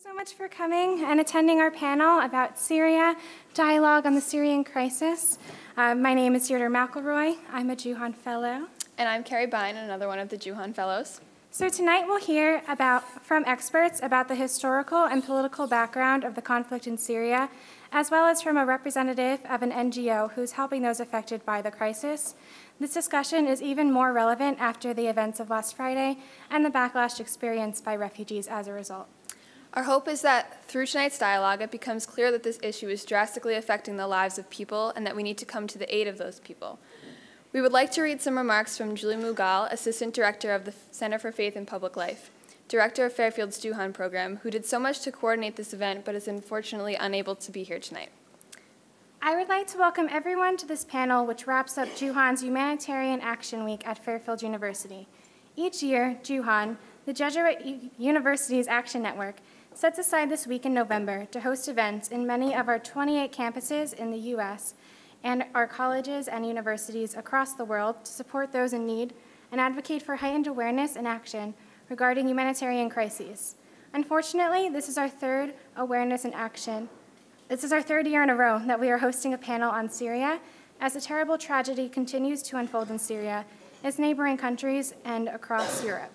so much for coming and attending our panel about Syria, dialogue on the Syrian crisis. Uh, my name is Deirdre McElroy. I'm a Juhan Fellow. And I'm Carrie Bine, another one of the Juhan Fellows. So tonight we'll hear about, from experts about the historical and political background of the conflict in Syria, as well as from a representative of an NGO who's helping those affected by the crisis. This discussion is even more relevant after the events of last Friday and the backlash experienced by refugees as a result. Our hope is that through tonight's dialogue, it becomes clear that this issue is drastically affecting the lives of people and that we need to come to the aid of those people. We would like to read some remarks from Julie Mughal, Assistant Director of the Center for Faith and Public Life, Director of Fairfield's Juhan program, who did so much to coordinate this event but is unfortunately unable to be here tonight. I would like to welcome everyone to this panel, which wraps up Juhan's Humanitarian Action Week at Fairfield University. Each year, Juhan, the Jesuit University's Action Network, sets aside this week in November to host events in many of our 28 campuses in the U.S. and our colleges and universities across the world to support those in need and advocate for heightened awareness and action regarding humanitarian crises. Unfortunately, this is our third awareness and action. This is our third year in a row that we are hosting a panel on Syria as the terrible tragedy continues to unfold in Syria, its neighboring countries, and across Europe.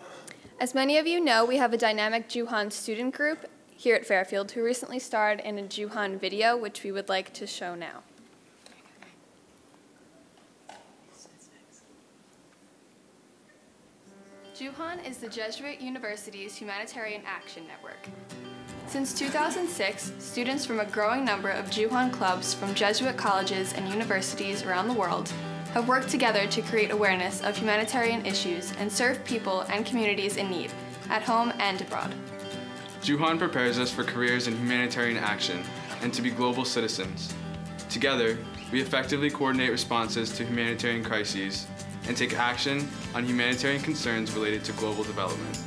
As many of you know, we have a dynamic Juhan student group here at Fairfield who recently starred in a Juhan video, which we would like to show now. Juhan is the Jesuit University's Humanitarian Action Network. Since 2006, students from a growing number of Juhan clubs from Jesuit colleges and universities around the world have worked together to create awareness of humanitarian issues and serve people and communities in need, at home and abroad. Juhan prepares us for careers in humanitarian action and to be global citizens. Together, we effectively coordinate responses to humanitarian crises and take action on humanitarian concerns related to global development.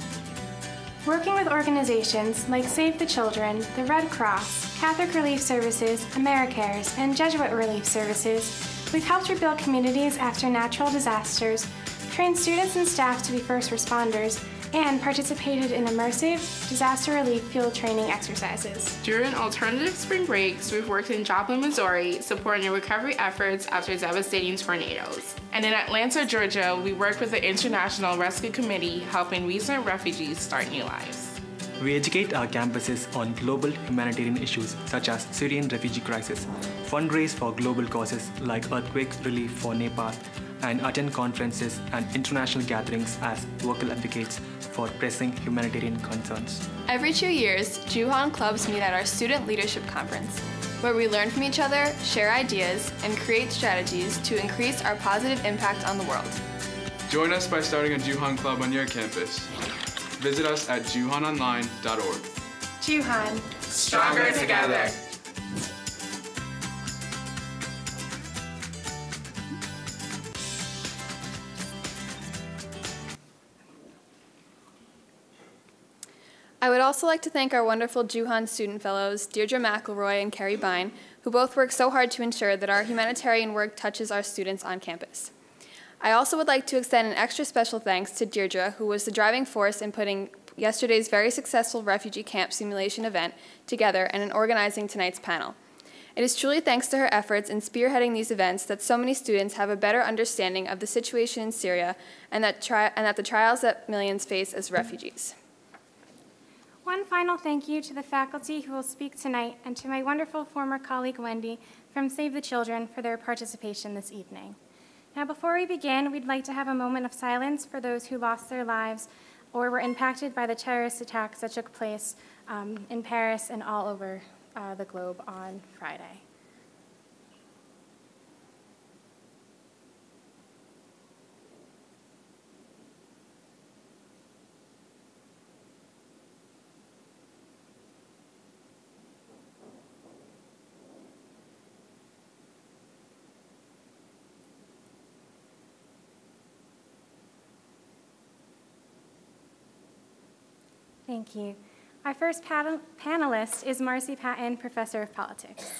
Working with organizations like Save the Children, the Red Cross, Catholic Relief Services, AmeriCares, and Jesuit Relief Services, we've helped rebuild communities after natural disasters, trained students and staff to be first responders, and participated in immersive disaster relief field training exercises. During alternative spring breaks, we've worked in Joplin, Missouri, supporting recovery efforts after devastating tornadoes. And in Atlanta, Georgia, we worked with the International Rescue Committee, helping recent refugees start new lives. We educate our campuses on global humanitarian issues such as Syrian refugee crisis, fundraise for global causes like earthquake relief for Nepal, and attend conferences and international gatherings as vocal advocates for pressing humanitarian concerns. Every two years, Juhan clubs meet at our Student Leadership Conference, where we learn from each other, share ideas, and create strategies to increase our positive impact on the world. Join us by starting a Juhan club on your campus. Visit us at juhanonline.org. Juhan. Stronger together. I would also like to thank our wonderful Juhan student fellows, Deirdre McElroy and Carrie Bine, who both work so hard to ensure that our humanitarian work touches our students on campus. I also would like to extend an extra special thanks to Deirdre, who was the driving force in putting yesterday's very successful refugee camp simulation event together and in organizing tonight's panel. It is truly thanks to her efforts in spearheading these events that so many students have a better understanding of the situation in Syria and that, and that the trials that millions face as refugees. One final thank you to the faculty who will speak tonight and to my wonderful former colleague Wendy from Save the Children for their participation this evening. Now, before we begin, we'd like to have a moment of silence for those who lost their lives or were impacted by the terrorist attacks that took place um, in Paris and all over uh, the globe on Friday. Thank you. Our first panelist is Marcie Patton, Professor of Politics.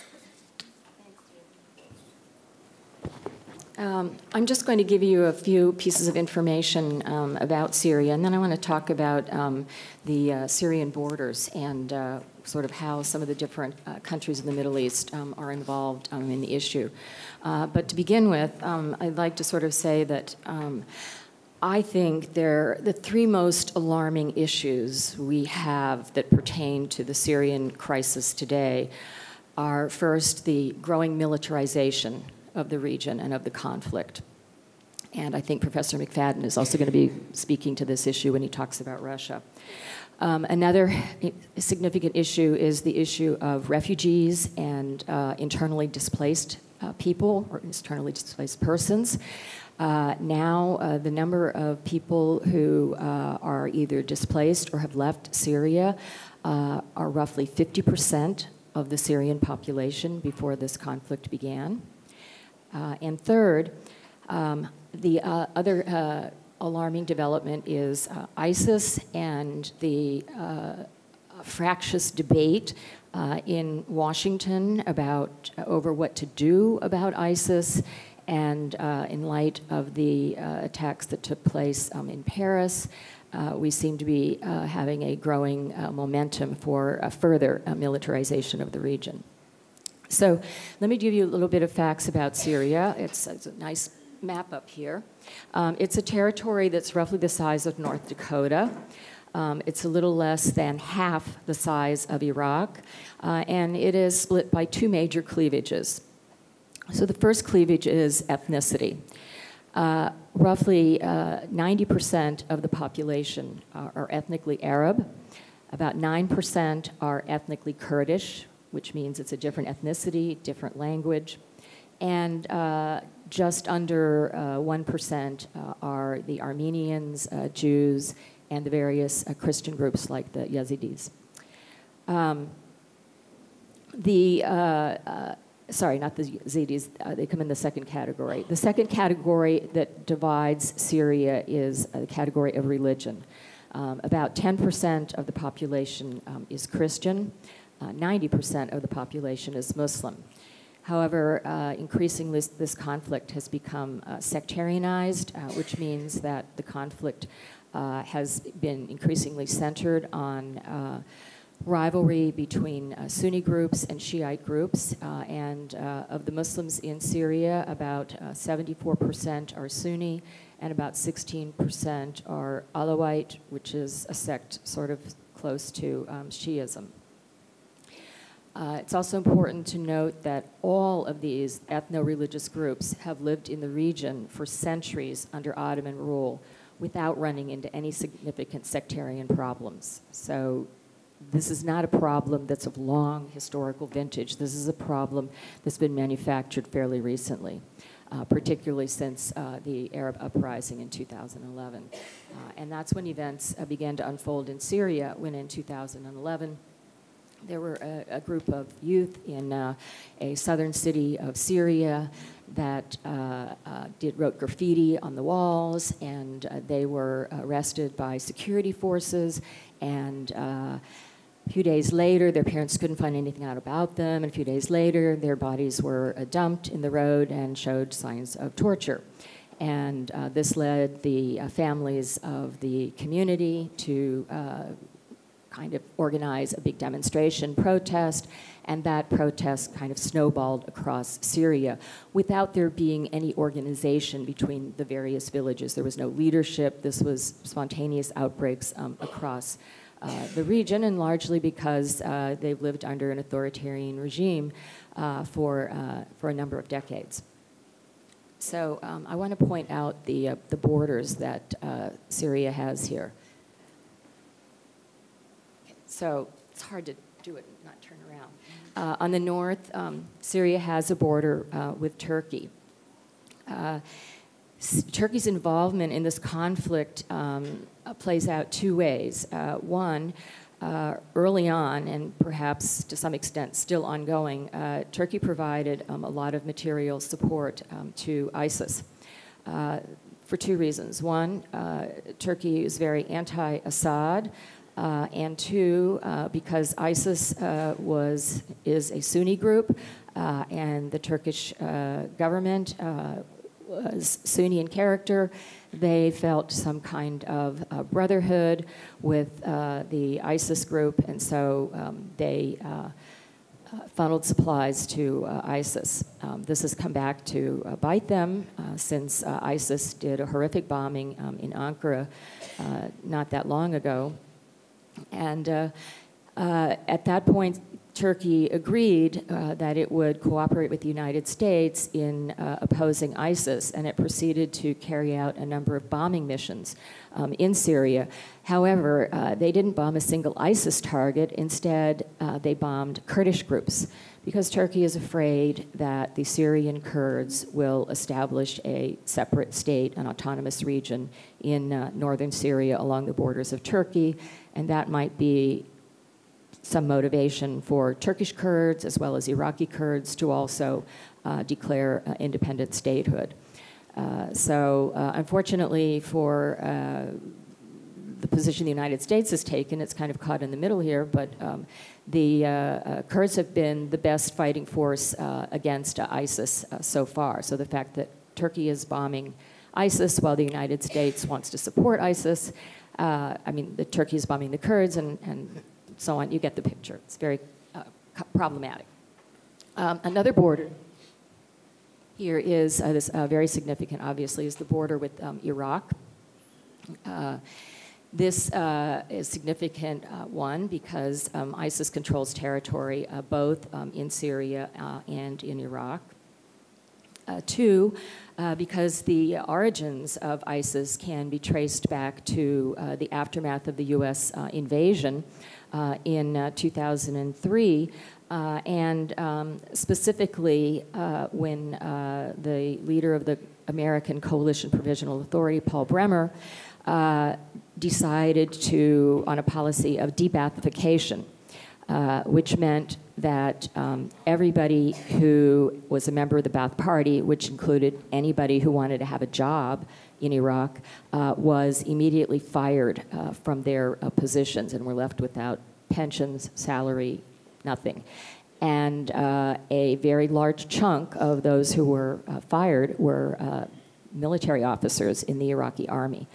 Um, I'm just going to give you a few pieces of information um, about Syria, and then I want to talk about um, the uh, Syrian borders and uh, sort of how some of the different uh, countries in the Middle East um, are involved um, in the issue. Uh, but to begin with, um, I'd like to sort of say that I think they're the three most alarming issues we have that pertain to the Syrian crisis today are first the growing militarization of the region and of the conflict. And I think Professor McFadden is also going to be speaking to this issue when he talks about Russia. Um, another significant issue is the issue of refugees and uh, internally displaced uh, people or internally displaced persons. Uh, now, uh, the number of people who uh, are either displaced or have left Syria uh, are roughly 50% of the Syrian population before this conflict began. Uh, and third, um, the other alarming development is ISIS and the fractious debate uh, in Washington about uh, over what to do about ISIS and uh, in light of the uh, attacks that took place um, in Paris, uh, we seem to be uh, having a growing uh, momentum for further uh, militarization of the region. So let me give you a little bit of facts about Syria. It's, it's a nice map up here. Um, it's a territory that's roughly the size of North Dakota. Um, it's a little less than half the size of Iraq, and it is split by two major cleavages. So the first cleavage is ethnicity. Uh, roughly 90% uh, of the population are, are, ethnically Arab. About 9% are ethnically Kurdish, which means it's a different ethnicity, different language. And uh, just under 1% uh, uh, are the Armenians, uh, Jews, and the various Christian groups like the Yazidis. Um, the sorry, not the Yazidis, uh, they come in the second category. The second category that divides Syria is the category of religion. Um, about 10% of the population um, is Christian, 90% uh, of the population is Muslim. However, uh, increasingly this conflict has become uh, sectarianized, uh, which means that the conflict uh, has been increasingly centered on rivalry between uh, Sunni groups and Shiite groups. Uh, and uh, of the Muslims in Syria, about 74% uh, are Sunni and about 16% are Alawite, which is a sect sort of close to um, Shiism. Uh, it's also important to note that all of these ethno-religious groups have lived in the region for centuries under Ottoman rule without running into any significant sectarian problems. So this is not a problem that's of long historical vintage. This is a problem that's been manufactured fairly recently, uh, particularly since uh, the Arab uprising in 2011. Uh, and that's when events uh, began to unfold in Syria, when in 2011, there were a, a group of youth in uh, a southern city of Syria that uh, did wrote graffiti on the walls, and they were arrested by security forces and a few days later, their parents couldn't find anything out about them, and a few days later, their bodies were uh, dumped in the road and showed signs of torture. And uh, this led the uh, families of the community to uh, kind of organize a big demonstration protest, and that protest kind of snowballed across Syria without there being any organization between the various villages. There was no leadership. This was spontaneous outbreaks um, across uh, the region, and largely because uh, they've lived under an authoritarian regime uh, for, uh, for a number of decades. So um, I want to point out the, uh, the borders that Syria has here. So it's hard to do it and not turn around. on the north, um, Syria has a border with Turkey. Turkey's involvement in this conflict um, uh, plays out two ways. Uh, one, uh, early on, and perhaps to some extent still ongoing, uh, Turkey provided um, a lot of material support um, to ISIS uh, for two reasons. One, uh, Turkey is very anti Assad. and two, because ISIS was is a Sunni group, and the Turkish government was Sunni in character. They felt some kind of uh, brotherhood with uh, the ISIS group, and so um, they uh, uh, funneled supplies to uh, ISIS. Um, this has come back to uh, bite them since ISIS did a horrific bombing um, in Ankara not that long ago. And at that point, Turkey agreed uh, that it would cooperate with the United States in uh, opposing ISIS, and it proceeded to carry out a number of bombing missions um, in Syria. However, uh, they didn't bomb a single ISIS target. Instead, uh, they bombed Kurdish groups because Turkey is afraid that the Syrian Kurds will establish a separate state, an autonomous region in uh, northern Syria along the borders of Turkey, and that might be some motivation for Turkish Kurds as well as Iraqi Kurds to also uh, declare uh, independent statehood. Uh, so, uh, unfortunately, for uh, the position the United States has taken, it's kind of caught in the middle here, but um, the uh, Kurds have been the best fighting force against ISIS so far. So, the fact that Turkey is bombing ISIS while the United States wants to support ISIS. I mean, the Turkey is bombing the Kurds, and, and so on. You get the picture. It's very uh, problematic. Um, another border here is uh, this uh, very significant, obviously, is the border with um, Iraq. Uh, this uh, is significant uh, one because um, ISIS controls territory both um, in Syria and in Iraq. two, because the origins of ISIS can be traced back to the aftermath of the U.S. invasion uh, in uh, 2003. Uh, and um, specifically, when the leader of the American Coalition Provisional Authority, Paul Bremer, decided to, on a policy of de-Baathification, uh, which meant that um, everybody who was a member of the Ba'ath Party, which included anybody who wanted to have a job in Iraq, uh, was immediately fired uh, from their uh, positions and were left without pensions, salary, nothing. And a very large chunk of those who were fired were military officers in the Iraqi army.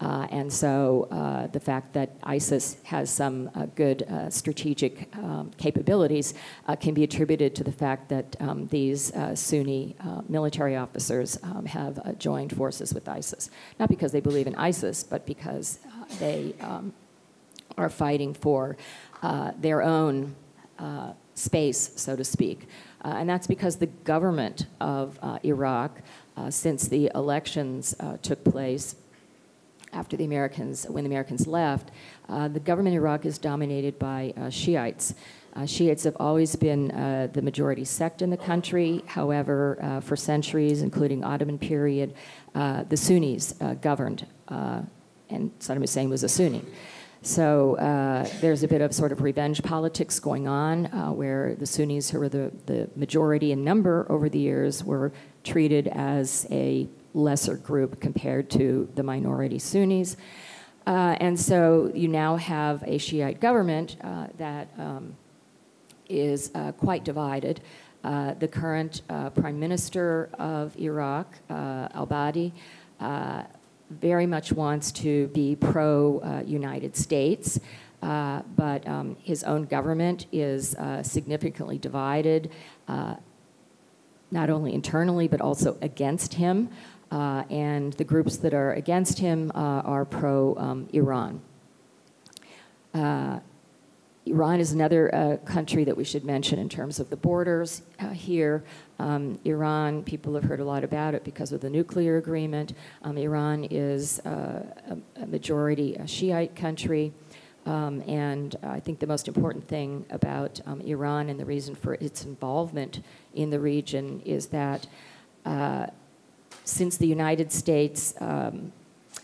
Uh, and so uh, the fact that ISIS has some uh, good uh, strategic um, capabilities uh, can be attributed to the fact that um, these uh, Sunni military officers um, have joined forces with ISIS. Not because they believe in ISIS, but because they um, are fighting for their own space, so to speak. and that's because the government of Iraq, since the elections took place after the Americans, when the Americans left, uh, the government in Iraq is dominated by uh, Shiites. Uh, Shiites have always been uh, the majority sect in the country. However, uh, for centuries, including Ottoman period, uh, the Sunnis governed, and Saddam Hussein was a Sunni. So there's a bit of sort of revenge politics going on, where the Sunnis, who were the, the majority in number over the years, were treated as a lesser group compared to the minority Sunnis. Uh, and so you now have a Shiite government uh, that um, is uh, quite divided. Uh, the current uh, prime minister of Iraq, uh, al-Abadi, very much wants to be pro-United States. but um, his own government is significantly divided, not only internally but also against him. Uh, and the groups that are against him uh, are pro um, Iran. Uh, Iran is another uh, country that we should mention in terms of the borders uh, here. Um, Iran, people have heard a lot about it because of the nuclear agreement. Um, Iran is uh, a, a, majority a Shiite country. Um, and I think the most important thing about um, Iran and the reason for its involvement in the region is that since the United States um,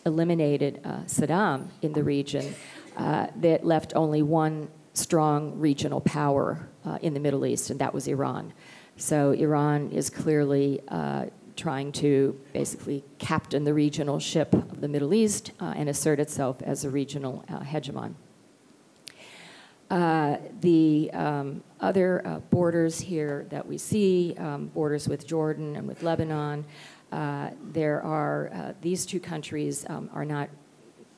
eliminated uh, Saddam in the region, uh, that left only one strong regional power uh, in the Middle East, and that was Iran. So Iran is clearly uh, trying to basically captain the regional ship of the Middle East uh, and assert itself as a regional uh, hegemon. Uh, the um, other uh, borders here that we see, um, borders with Jordan and with Lebanon, there are, uh, these two countries um, are not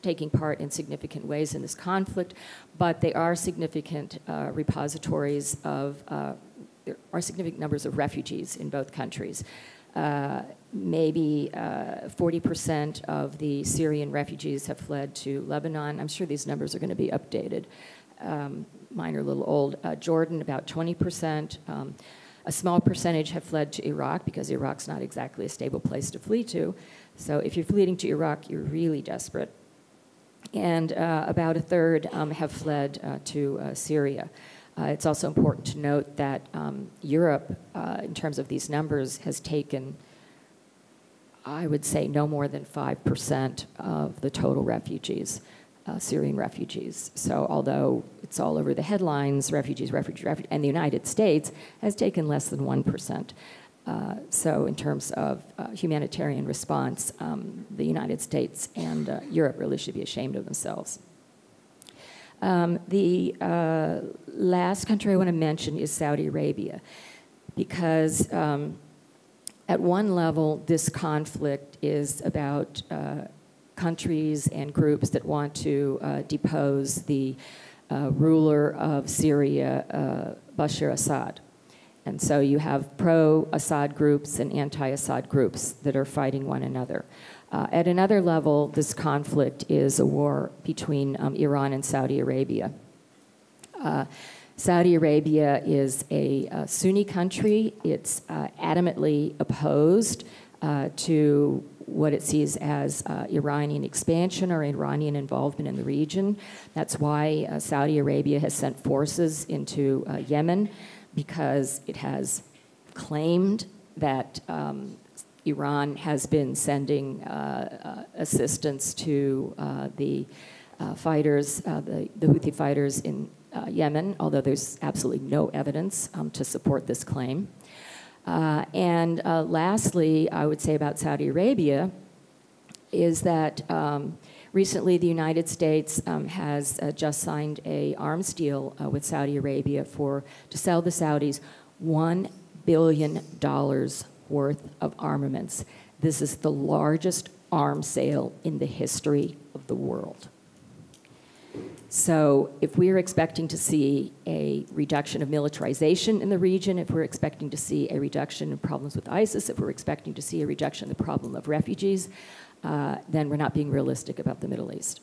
taking part in significant ways in this conflict, but they are significant uh, repositories of, uh, there are significant numbers of refugees in both countries. Uh, maybe 40% of the Syrian refugees have fled to Lebanon. I'm sure these numbers are going to be updated. Um, mine are a little old. Jordan, about 20%. Um, a small percentage have fled to Iraq because Iraq's not exactly a stable place to flee to. So if you're fleeing to Iraq, you're really desperate. And uh, about a third um, have fled uh, to uh, Syria. Uh, it's also important to note that um, Europe, uh, in terms of these numbers, has taken, I would say, no more than 5% of the total refugees uh, Syrian refugees. So although it's all over the headlines, refugees, refugees, refugees, and the United States has taken less than 1%. Uh, so in terms of uh, humanitarian response, um, the United States and uh, Europe really should be ashamed of themselves. Um, the uh, last country I want to mention is Saudi Arabia, because um, at one level, this conflict is about uh, countries and groups that want to uh, depose the uh, ruler of Syria, uh, Bashar Assad. And so you have pro Assad groups and anti Assad groups that are fighting one another. Uh, at another level, this conflict is a war between um, Iran and Saudi Arabia. Uh, Saudi Arabia is a, a, Sunni country. It's uh, adamantly opposed to what it sees as uh, Iranian expansion or Iranian involvement in the region. That's why uh, Saudi Arabia has sent forces into uh, Yemen because it has claimed that um, Iran has been sending uh, uh, assistance to uh, the fighters, the, the Houthi fighters in Yemen, although there's absolutely no evidence um, to support this claim. Uh, and uh, lastly, I would say about Saudi Arabia is that um, recently the United States um, has uh, just signed a arms deal uh, with Saudi Arabia for to sell the Saudis one billion dollars worth of armaments. This is the largest arms sale in the history of the world. So if we're expecting to see a reduction of militarization in the region, if we're expecting to see a reduction in problems with ISIS, if we're expecting to see a reduction in the problem of refugees, uh, then we're not being realistic about the Middle East.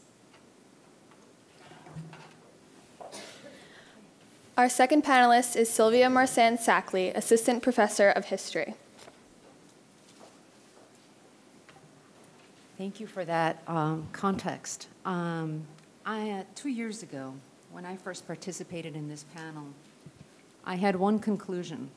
Our second panelist is Silvia Marsans-Sakly, Assistant Professor of History. Thank you for that um, context. Um, I, uh, two years ago, when I first participated in this panel, I had one conclusion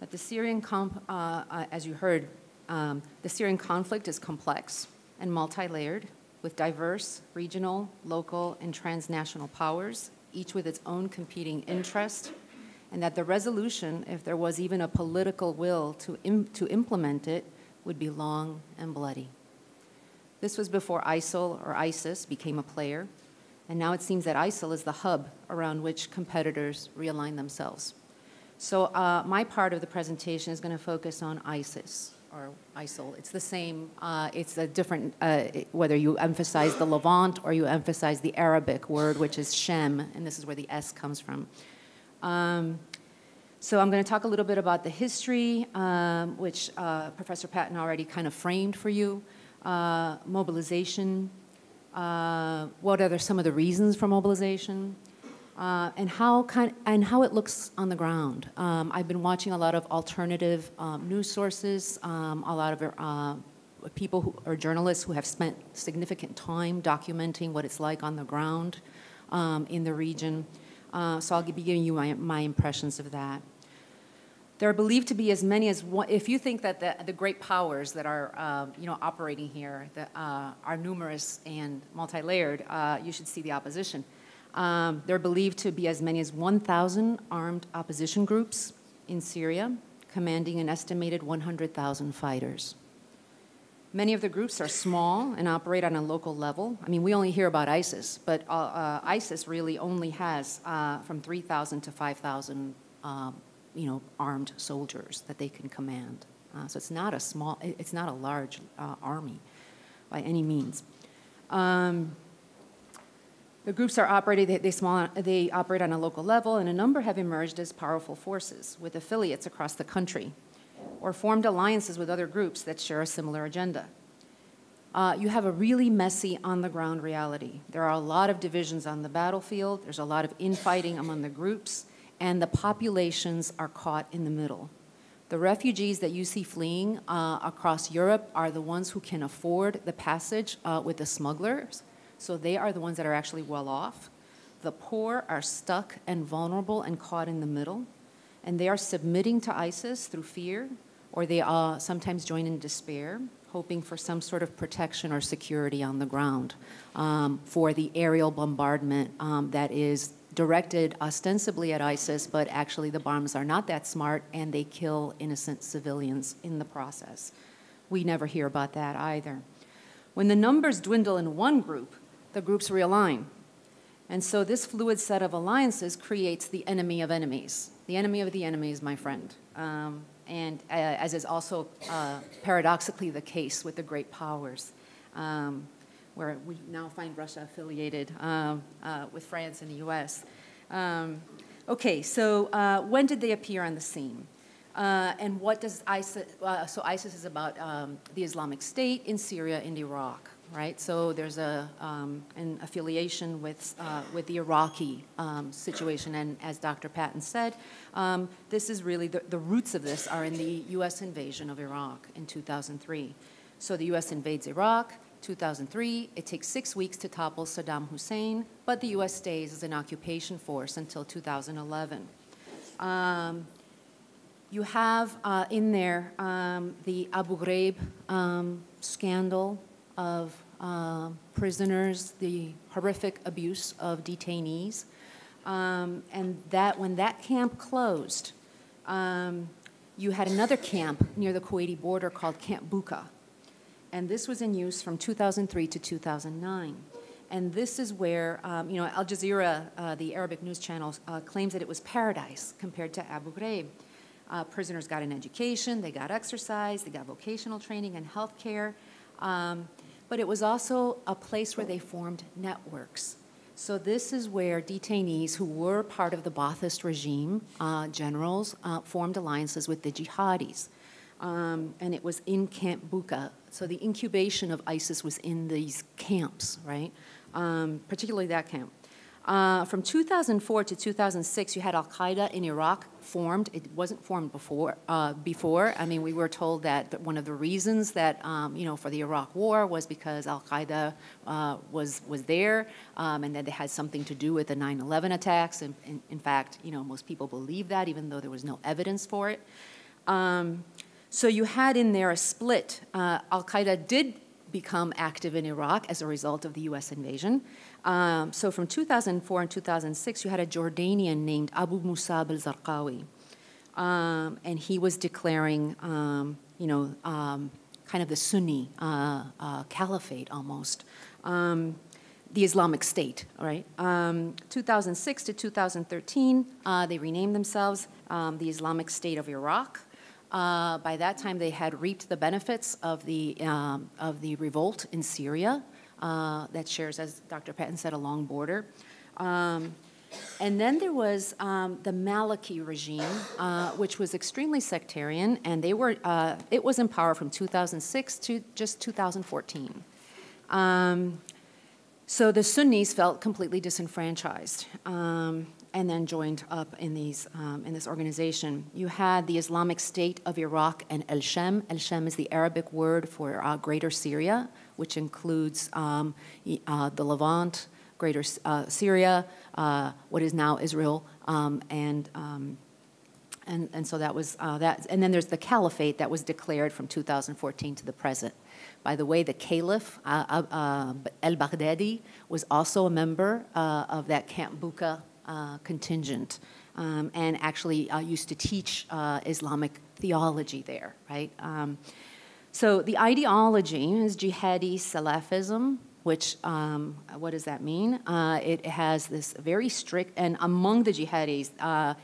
that the Syrian, comp, uh, uh, as you heard, um, the Syrian conflict is complex and multi layered with diverse regional, local, and transnational powers, each with its own competing interest, and that the resolution, if there was even a political will to, Im- to implement it, would be long and bloody. This was before ISIL or ISIS became a player, and now it seems that ISIL is the hub around which competitors realign themselves. So uh, my part of the presentation is going to focus on ISIS or ISIL. It's the same, uh, it's a different, uh, whether you emphasize the Levant or you emphasize the Arabic word, which is Shem, and this is where the S comes from. Um, so I'm going to talk a little bit about the history, um, which uh, Professor Patton already kind of framed for you, uh, mobilization, uh, what are some of the reasons for mobilization, uh, and how kind and how it looks on the ground. Um, I've been watching a lot of alternative um, news sources, um, a lot of uh, people who are journalists who have spent significant time documenting what it's like on the ground um, in the region. Uh, so I'll be giving you my, my impressions of that. There are believed to be as many as one, if you think that the, the great powers that are uh, you know, operating here that, uh, are numerous and multi-layered, uh, you should see the opposition. Um, there are believed to be as many as 1,000 armed opposition groups in Syria, commanding an estimated 100,000 fighters. Many of the groups are small and operate on a local level. I mean, we only hear about ISIS, but uh, uh, ISIS really only has uh, from 3,000 to 5,000 um, you know, armed soldiers that they can command. Uh, so it's not a small, it's not a large uh, army by any means. Um, the groups are operating, they, they, small, they operate on a local level, and a number have emerged as powerful forces with affiliates across the country or formed alliances with other groups that share a similar agenda. Uh, you have a really messy on the ground reality. There are a lot of divisions on the battlefield, there's a lot of infighting among the groups, and the populations are caught in the middle. The refugees that you see fleeing uh, across Europe are the ones who can afford the passage uh, with the smugglers, so they are the ones that are actually well off. The poor are stuck and vulnerable and caught in the middle, and they are submitting to ISIS through fear, or they uh, sometimes join in despair, hoping for some sort of protection or security on the ground um, for the aerial bombardment um, that is directed ostensibly at ISIS, but actually the bombs are not that smart and they kill innocent civilians in the process. We never hear about that either. When the numbers dwindle in one group, the groups realign. And so this fluid set of alliances creates the enemy of enemies. The enemy of the enemy is my friend. Um, and uh, as is also uh, paradoxically the case with the great powers. Um, where we now find Russia affiliated um, uh, with France and the US. Um, okay, so uh, when did they appear on the scene? Uh, and what does ISIS, uh, so ISIS is about um, the Islamic State in Syria and Iraq, right? So there's a, um, an affiliation with, uh, with the Iraqi um, situation. And as Dr. Patton said, this is really, the, the roots of this are in the US invasion of Iraq in 2003. So the US invades Iraq, 2003. It takes six weeks to topple Saddam Hussein, but the U.S. stays as an occupation force until 2011. Um, you have uh, in there um, the Abu Ghraib um, scandal of uh, prisoners, the horrific abuse of detainees. Um, and that when that camp closed, um, you had another camp near the Kuwaiti border called Camp Bucca and this was in use from 2003 to 2009. And this is where, um, you know, Al Jazeera, uh, the Arabic news channel, uh, claims that it was paradise compared to Abu Ghraib. Uh, prisoners got an education, they got exercise, they got vocational training and health care. Um, but it was also a place where they formed networks. So this is where detainees who were part of the Ba'athist regime, uh, generals, uh, formed alliances with the jihadis. Um, and it was in Camp Bucca, so the incubation of ISIS was in these camps, right? Um, particularly that camp. Uh, from 2004 to 2006, you had Al Qaeda in Iraq formed. It wasn't formed before. Uh, before, I mean, we were told that one of the reasons that um, you know for the Iraq War was because Al Qaeda uh, was was there, um, and that it had something to do with the 9/11 attacks. And, in, in fact, you know, most people believe that, even though there was no evidence for it. Um, so you had in there a split. Uh, Al Qaeda did become active in Iraq as a result of the US invasion. Um, so from 2004 and 2006, you had a Jordanian named Abu Musab al Zarqawi. Um, and he was declaring, um, you know, um, kind of the Sunni uh, uh, caliphate almost. Um, the Islamic State, right? Um, 2006 to 2013, uh, they renamed themselves the Islamic State of Iraq. Uh, by that time, they had reaped the benefits of the, um, of the revolt in Syria uh, that shares, as Dr. Patton said, a long border. Um, and then there was um, the Maliki regime, uh, which was extremely sectarian, and they were, uh, it was in power from 2006 to just 2014. Um, so the Sunnis felt completely disenfranchised. And then joined up in, these, um, in this organization. You had the Islamic State of Iraq and El Shem. El Shem is the Arabic word for uh, Greater Syria, which includes um, uh, the Levant, Greater uh, Syria, uh, what is now Israel, um, and, um, and, and so that was uh, that. And then there's the Caliphate that was declared from 2014 to the present. By the way, the Caliph, uh, al Baghdadi, was also a member of that Camp Bucca uh, contingent um, and actually uh, used to teach uh, Islamic theology there, right? Um, so the ideology is jihadi Salafism which, um, what does that mean? Uh, it has this very strict, and among the jihadis, uh,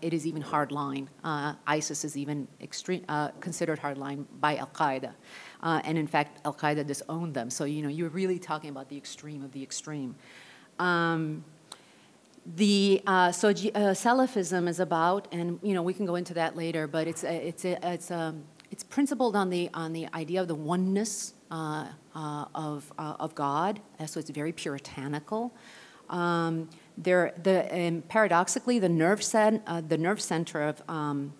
it is even hardline. ISIS is even extreme, considered hardline by Al Qaeda. Uh, and in fact, Al Qaeda disowned them. So, you know, you're really talking about the extreme of the extreme. The uh, so uh, Salafism is about, and you know we can go into that later, but it's a, it's a, it's um, it's principled on the on the idea of the oneness uh, uh, of uh, of God. Uh, so it's very puritanical. Um, there, the and paradoxically, the nerve cent, uh, the nerve center of um,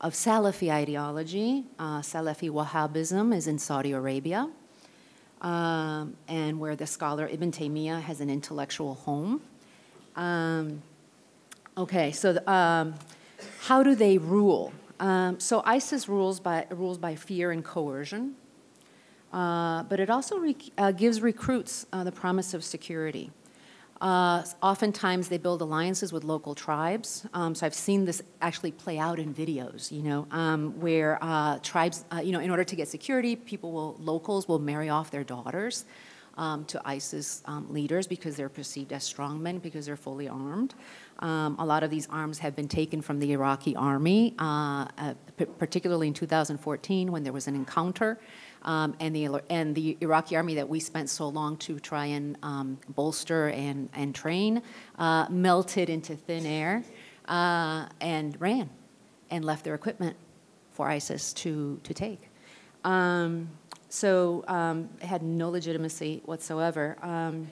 of Salafi ideology, uh, Salafi Wahhabism, is in Saudi Arabia, um, and where the scholar Ibn Taymiyyah has an intellectual home. Um, okay, so the, um, how do they rule? Um, so ISIS rules by, rules by fear and coercion, uh, but it also uh, gives recruits uh, the promise of security. Uh, oftentimes they build alliances with local tribes. Um, so I've seen this actually play out in videos, you know, um, where uh, tribes, uh, you know, in order to get security, people will, locals will marry off their daughters um, to ISIS um, leaders because they're perceived as strongmen because they're fully armed. Um, a lot of these arms have been taken from the Iraqi army, uh, uh, particularly in 2014 when there was an encounter. Um, and, the, and the Iraqi army that we spent so long to try and um, bolster and, and train uh, melted into thin air uh, and ran and left their equipment for ISIS to, to take. Um, so um, it had no legitimacy whatsoever. Um,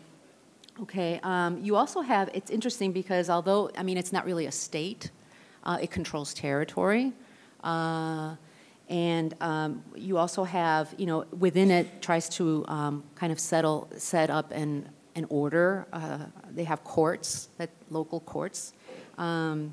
okay, um, you also have, it's interesting because although, I mean, it's not really a state, uh, it controls territory. Uh, and um, you also have, you know, within it tries to um, kind of settle, set up an, an order. Uh, they have courts, that local courts. Um,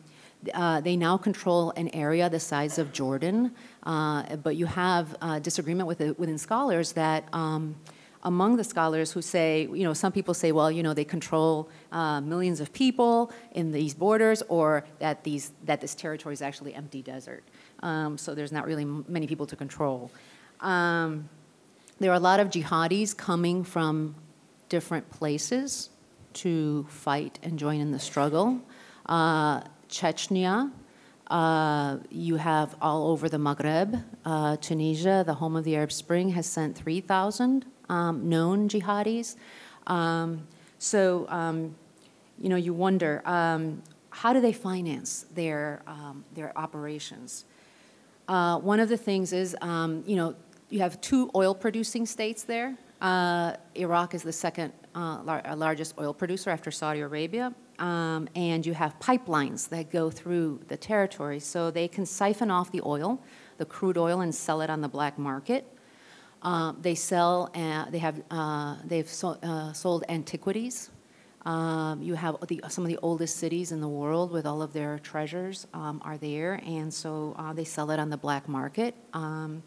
uh, they now control an area the size of Jordan, uh, but you have uh, disagreement with it, within scholars that um, among the scholars who say, you know, some people say, well, you know, they control uh, millions of people in these borders, or that these that this territory is actually empty desert. Um, so there's not really many people to control. Um, there are a lot of jihadis coming from different places to fight and join in the struggle. Chechnya, uh, you have all over the Maghreb. Uh, Tunisia, the home of the Arab Spring, has sent 3,000 um, known jihadis. Um, so, um, you know, you wonder um, how do they finance their, um, their operations? Uh, one of the things is, um, you know, you have two oil producing states there. Uh, Iraq is the second uh, lar- largest oil producer after Saudi Arabia. Um, and you have pipelines that go through the territory. So they can siphon off the oil, the crude oil, and sell it on the black market. Uh, they sell, uh, they have, uh, they've so, uh, sold antiquities. Um, you have the, some of the oldest cities in the world with all of their treasures um, are there, and so uh, they sell it on the black market. Um,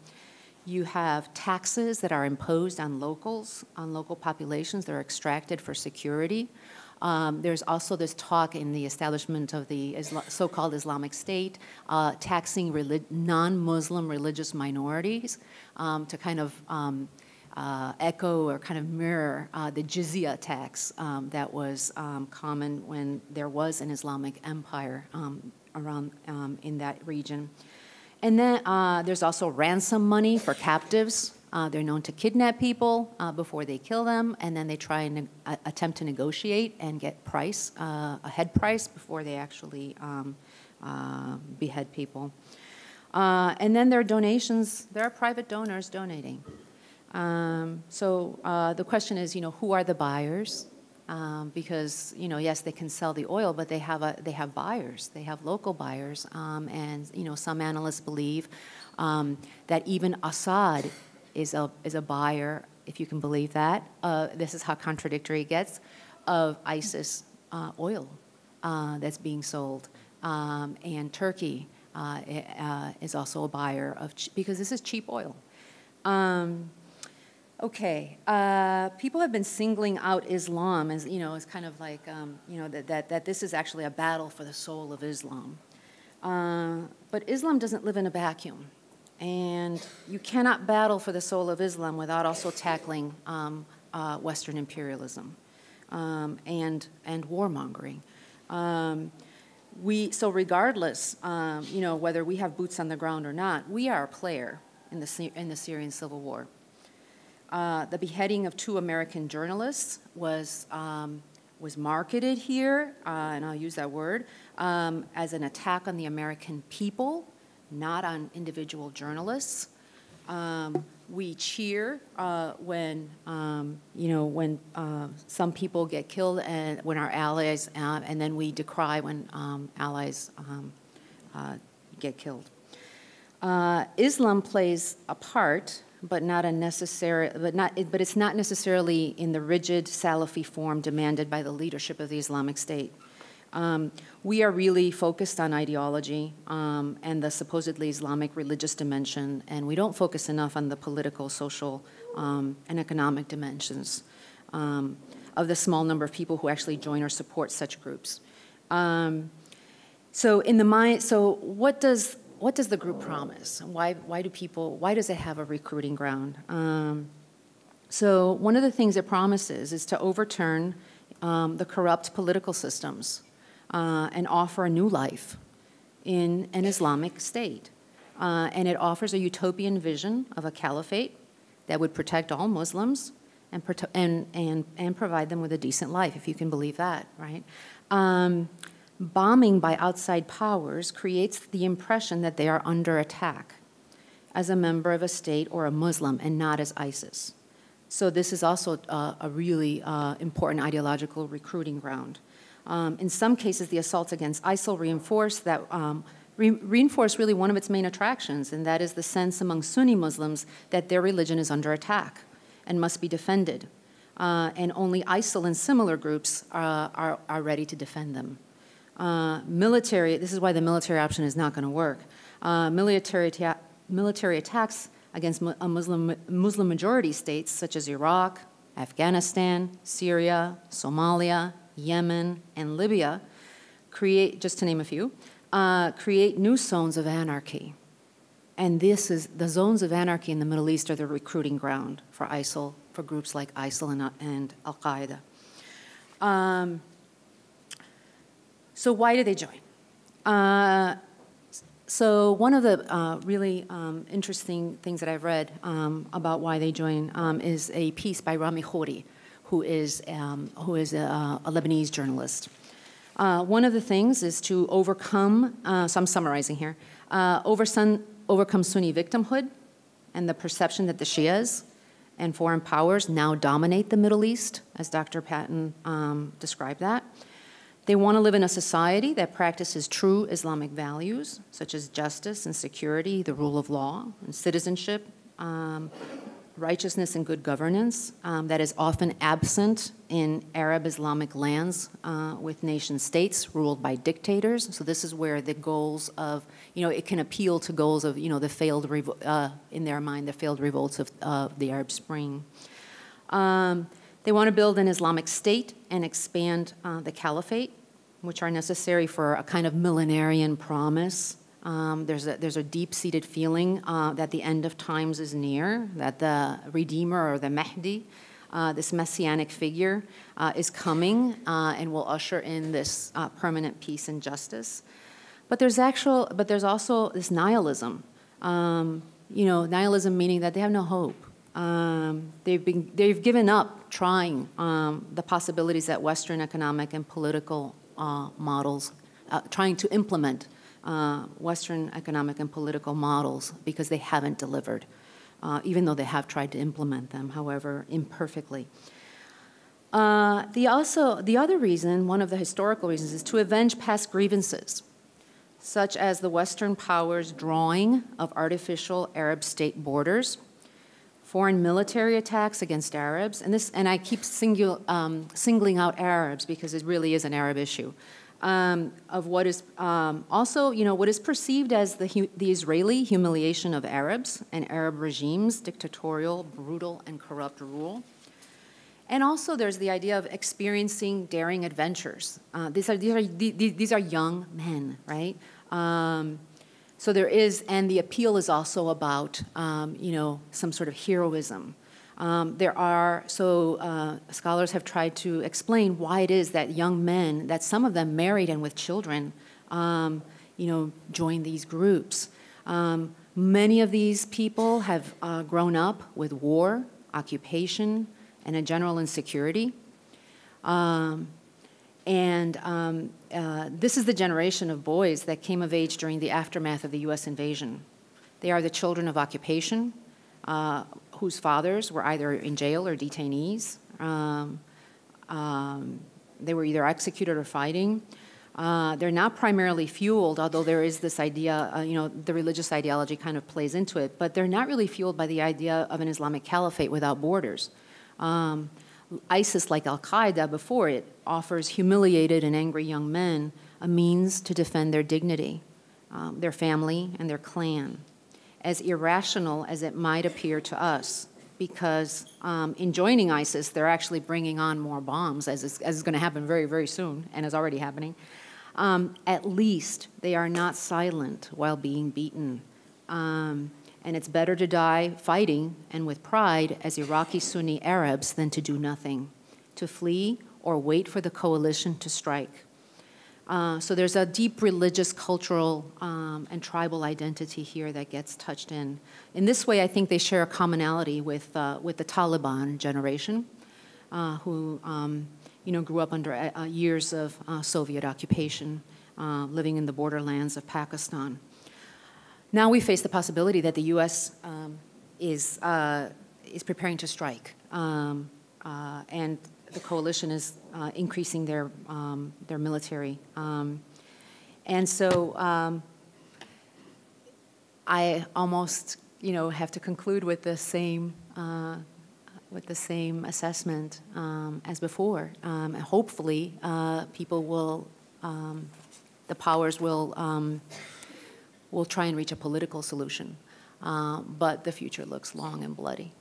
you have taxes that are imposed on locals, on local populations that are extracted for security. Um, there's also this talk in the establishment of the so-called Islamic State, uh, taxing relig- non-Muslim religious minorities um, to kind of um, uh, echo or kind of mirror uh, the jizya tax um, that was um, common when there was an Islamic empire um, around in that region. And then uh, there's also ransom money for captives. Uh, they're known to kidnap people uh, before they kill them, and then they try and uh, attempt to negotiate and get price, uh, a head price, before they actually um, uh, behead people. And then there are donations. There are private donors donating. Um, so the question is, you know, who are the buyers? Um, because you know, yes, they can sell the oil, but they have a they have buyers. They have local buyers, um, and you know, some analysts believe um, that even Assad is a is a buyer, if you can believe that. Uh, this is how contradictory it gets of ISIS uh, oil uh, that's being sold, um, and Turkey uh, uh, is also a buyer of because this is cheap oil. Um, Okay, uh, people have been singling out Islam as you know as kind of like um, you know that, that that this is actually a battle for the soul of Islam, uh, but Islam doesn't live in a vacuum, and you cannot battle for the soul of Islam without also tackling um, uh, Western imperialism um, and, and warmongering. Um, we, so regardless, um, you know, whether we have boots on the ground or not, we are a player in the, in the Syrian civil war. Uh, the beheading of two American journalists was, um, was marketed here, uh, and I'll use that word, um, as an attack on the American people, not on individual journalists. Um, we cheer uh, when, um, you know, when uh, some people get killed and when our allies, uh, and then we decry when um, allies um, uh, get killed. Uh, Islam plays a part but not a necessary, but not, but it's not necessarily in the rigid Salafi form demanded by the leadership of the Islamic State. Um, we are really focused on ideology um, and the supposedly Islamic religious dimension, and we don't focus enough on the political, social, um, and economic dimensions um, of the small number of people who actually join or support such groups. Um, so, in the mind, so what does what does the group promise? Why, why do people, why does it have a recruiting ground? Um, so one of the things it promises is to overturn um, the corrupt political systems uh, and offer a new life in an Islamic state. Uh, and it offers a utopian vision of a caliphate that would protect all Muslims and, and, and, and provide them with a decent life, if you can believe that, right? Um, bombing by outside powers creates the impression that they are under attack as a member of a state or a Muslim and not as ISIS. So this is also uh, a really uh, important ideological recruiting ground. Um, in some cases, the assaults against ISIL reinforce that um, re reinforce really one of its main attractions, and that is the sense among Sunni Muslims that their religion is under attack and must be defended. Uh, and only ISIL and similar groups uh, are, are ready to defend them. Uh, military, this is why the military option is not going to work. Uh, military, military attacks against Muslim, Muslim majority states such as Iraq, Afghanistan, Syria, Somalia, Yemen, and Libya create, just to name a few, uh, create new zones of anarchy. And this is the zones of anarchy in the Middle East are the recruiting ground for ISIL, for groups like ISIL and, and Al Qaeda. Um, so why do they join? Uh, so one of the uh, really um, interesting things that I've read um, about why they join um, is a piece by Rami Khouri, who is, um, who is a, a Lebanese journalist. Uh, one of the things is to overcome, uh, so I'm summarizing here, uh, overcome, Sunni victimhood and the perception that the Shias and foreign powers now dominate the Middle East, as Dr. Patton um, described that. They want to live in a society that practices true Islamic values, such as justice and security, the rule of law, and citizenship, um, righteousness and good governance um, that is often absent in Arab Islamic lands uh, with nation states ruled by dictators. So this is where the goals of, you know, it can appeal to goals of, you know, the failed, uh, in their mind, the failed revolts of uh, the Arab Spring. Um, they want to build an Islamic state and expand uh, the caliphate, which are necessary for a kind of millenarian promise. Um, there's a, there's a deep-seated feeling uh, that the end of times is near, that the Redeemer or the Mahdi, uh, this messianic figure, uh, is coming uh, and will usher in this uh, permanent peace and justice. But there's actual, but there's also this nihilism. Um, you know, nihilism meaning that they have no hope. Um, they've, been, they've given up trying um, the possibilities that Western economic and political uh, models, trying to implement uh, Western economic and political models because they haven't delivered, uh, even though they have tried to implement them, however, imperfectly. Uh, the, also, the other reason, one of the historical reasons, is to avenge past grievances such as the Western powers' drawing of artificial Arab state borders foreign military attacks against Arabs, and this, and I keep um, singling out Arabs because it really is an Arab issue. Um, of what is um, also, you know, what is perceived as the, the Israeli humiliation of Arabs and Arab regimes, dictatorial, brutal, and corrupt rule. And also, there's the idea of experiencing daring adventures. Uh, these, are, these, are, these are young men, right? Um, so there is, and the appeal is also about, um, you know, some sort of heroism. Um, there are, so uh, scholars have tried to explain why it is that young men, that some of them married and with children, um, you know, join these groups. Um, many of these people have uh, grown up with war, occupation, and a general insecurity. Um, and um, uh, this is the generation of boys that came of age during the aftermath of the US invasion. They are the children of occupation, uh, whose fathers were either in jail or detainees. Um, um, they were either executed or fighting. Uh, they're not primarily fueled, although there is this idea, uh, you know, the religious ideology kind of plays into it, but they're not really fueled by the idea of an Islamic caliphate without borders. Um, ISIS, like Al Qaeda before it, offers humiliated and angry young men a means to defend their dignity, um, their family, and their clan, as irrational as it might appear to us. Because um, in joining ISIS, they're actually bringing on more bombs, as is, as is going to happen very, very soon, and is already happening. Um, at least they are not silent while being beaten. Um, and it's better to die fighting and with pride as Iraqi Sunni Arabs than to do nothing, to flee or wait for the coalition to strike. Uh, so there's a deep religious, cultural, um, and tribal identity here that gets touched in. In this way, I think they share a commonality with, uh, with the Taliban generation, uh, who um, you know, grew up under uh, uh, years of Soviet occupation, living in the borderlands of Pakistan. Now we face the possibility that the U.S. Um, is, is preparing to strike. Um, and the coalition is uh, increasing their, um, their military. Um, and so um, I almost, you know, have to conclude with the same, uh, with the same assessment um, as before. Um, hopefully, uh, people will, the powers will, will try and reach a political solution. Uh, but the future looks long and bloody.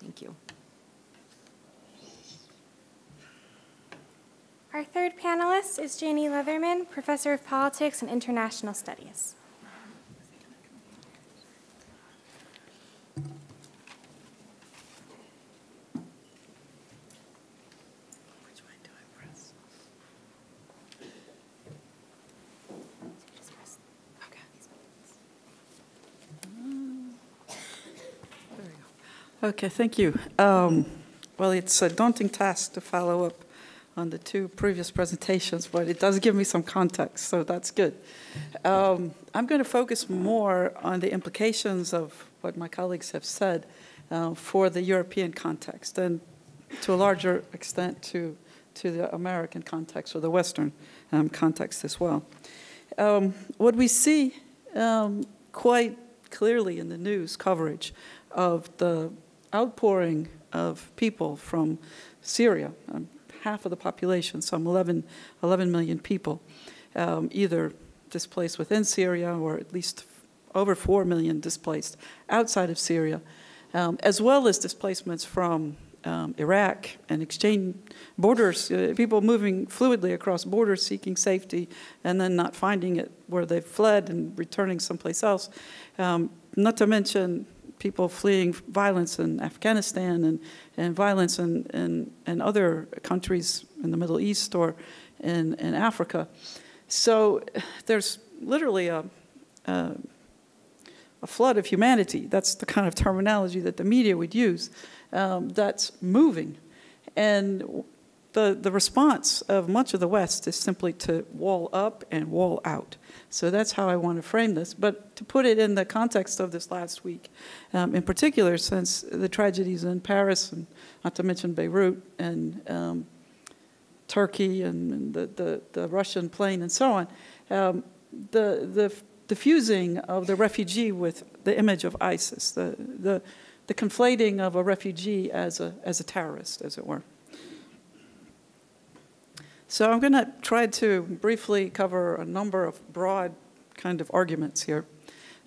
Thank you. Our third panelist is Janie Leatherman, Professor of Politics and International Studies. Okay, thank you. Um, well, it's a daunting task to follow up on the two previous presentations, but it does give me some context, so that's good. Um, I'm going to focus more on the implications of what my colleagues have said uh, for the European context and to a larger extent to, to the American context or the Western um, context as well. Um, what we see um, quite clearly in the news coverage of the outpouring of people from Syria, um, half of the population, some 11, 11 million people, um, either displaced within Syria or at least over 4 million displaced outside of Syria, um, as well as displacements from um, Iraq and exchange borders, uh, people moving fluidly across borders seeking safety and then not finding it where they fled and returning someplace else. Um, not to mention people fleeing violence in Afghanistan and, and violence in, in, in other countries in the Middle East or in, in Africa. So there's literally a, a, a, flood of humanity. That's the kind of terminology that the media would use. Um, that's moving. And the, the response of much of the West is simply to wall up and wall out. So that's how I want to frame this. But to put it in the context of this last week, um, in particular, since the tragedies in Paris, and not to mention Beirut and um, Turkey and, and the, the, the, Russian plane and so on, um, the, the, the fusing of the refugee with the image of ISIS, the, the, the conflating of a refugee as a, as a terrorist, as it were. So I'm going to try to briefly cover a number of broad kind of arguments here.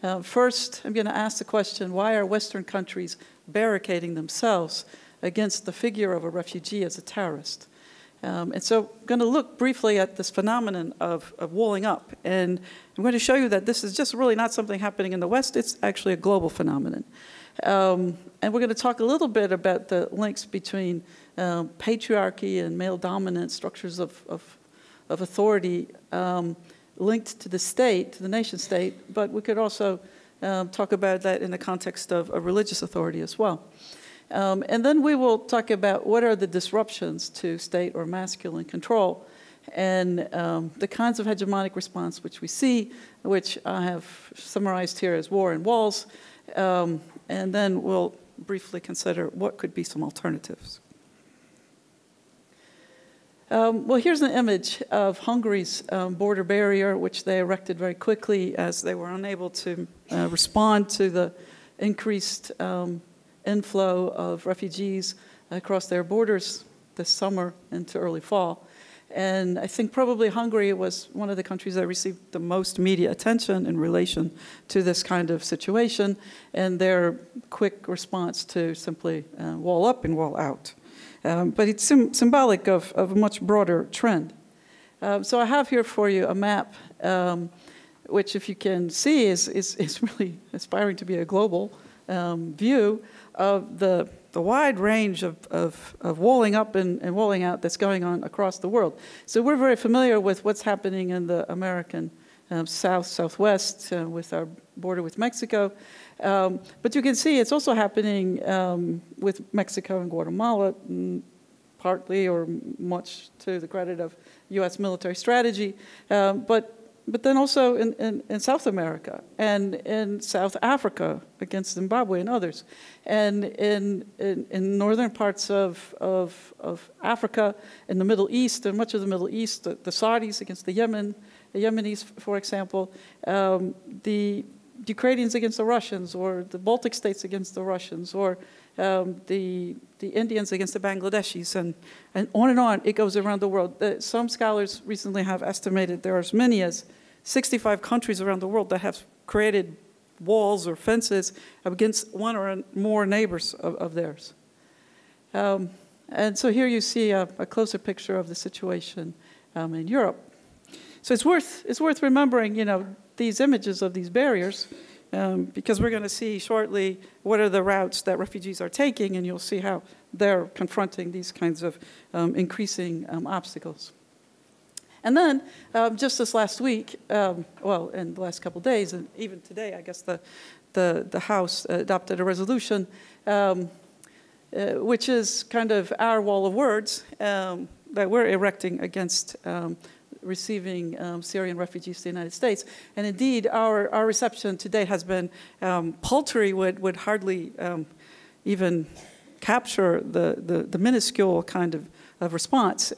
Uh, first, I'm going to ask the question, why are Western countries barricading themselves against the figure of a refugee as a terrorist? Um, and so I'm going to look briefly at this phenomenon of, of walling up. And I'm going to show you that this is just really not something happening in the West, it's actually a global phenomenon. Um, and we're going to talk a little bit about the links between um, patriarchy and male dominant structures of, of, of authority um, linked to the state, to the nation state, but we could also um, talk about that in the context of a religious authority as well. Um, and then we will talk about what are the disruptions to state or masculine control and um, the kinds of hegemonic response which we see, which I have summarized here as war and walls. Um, and then we'll briefly consider what could be some alternatives. Um, well, here's an image of Hungary's um, border barrier, which they erected very quickly as they were unable to uh, respond to the increased um, inflow of refugees across their borders this summer into early fall. And I think probably Hungary was one of the countries that received the most media attention in relation to this kind of situation and their quick response to simply uh, wall up and wall out. Um, but it's symbolic of, of, a much broader trend. Um, so I have here for you a map, um, which if you can see is, is, is really aspiring to be a global um, view of the, the wide range of, of, of walling up and, and walling out that's going on across the world. So we're very familiar with what's happening in the American um, south, southwest uh, with our border with Mexico. Um, but you can see it's also happening um, with Mexico and Guatemala, mm, partly or much to the credit of U.S. military strategy. Um, but but then also in, in, in, South America and in South Africa against Zimbabwe and others, and in, in, in, northern parts of, of, of Africa, in the Middle East, and much of the Middle East, the, the Saudis against the Yemen, the Yemenis, for example, um, the Ukrainians against the Russians, or the Baltic states against the Russians, or um, the, the Indians against the Bangladeshis, and, and on and on it goes around the world. Uh, some scholars recently have estimated there are as many as 65 countries around the world that have created walls or fences against one or more neighbors of, of theirs. Um, and so here you see a, a closer picture of the situation um, in Europe. So it's worth, it's worth remembering, you know, these images of these barriers um, because we're going to see shortly what are the routes that refugees are taking and you'll see how they're confronting these kinds of um, increasing um, obstacles. And then, um, just this last week, um, well, in the last couple days, and even today, I guess the, the, the House adopted a resolution, um, uh, which is kind of our wall of words um, that we're erecting against um, receiving um, Syrian refugees to the United States. And indeed, our, our reception today has been paltry, would, would hardly even capture the, the, the, minuscule kind of, of response.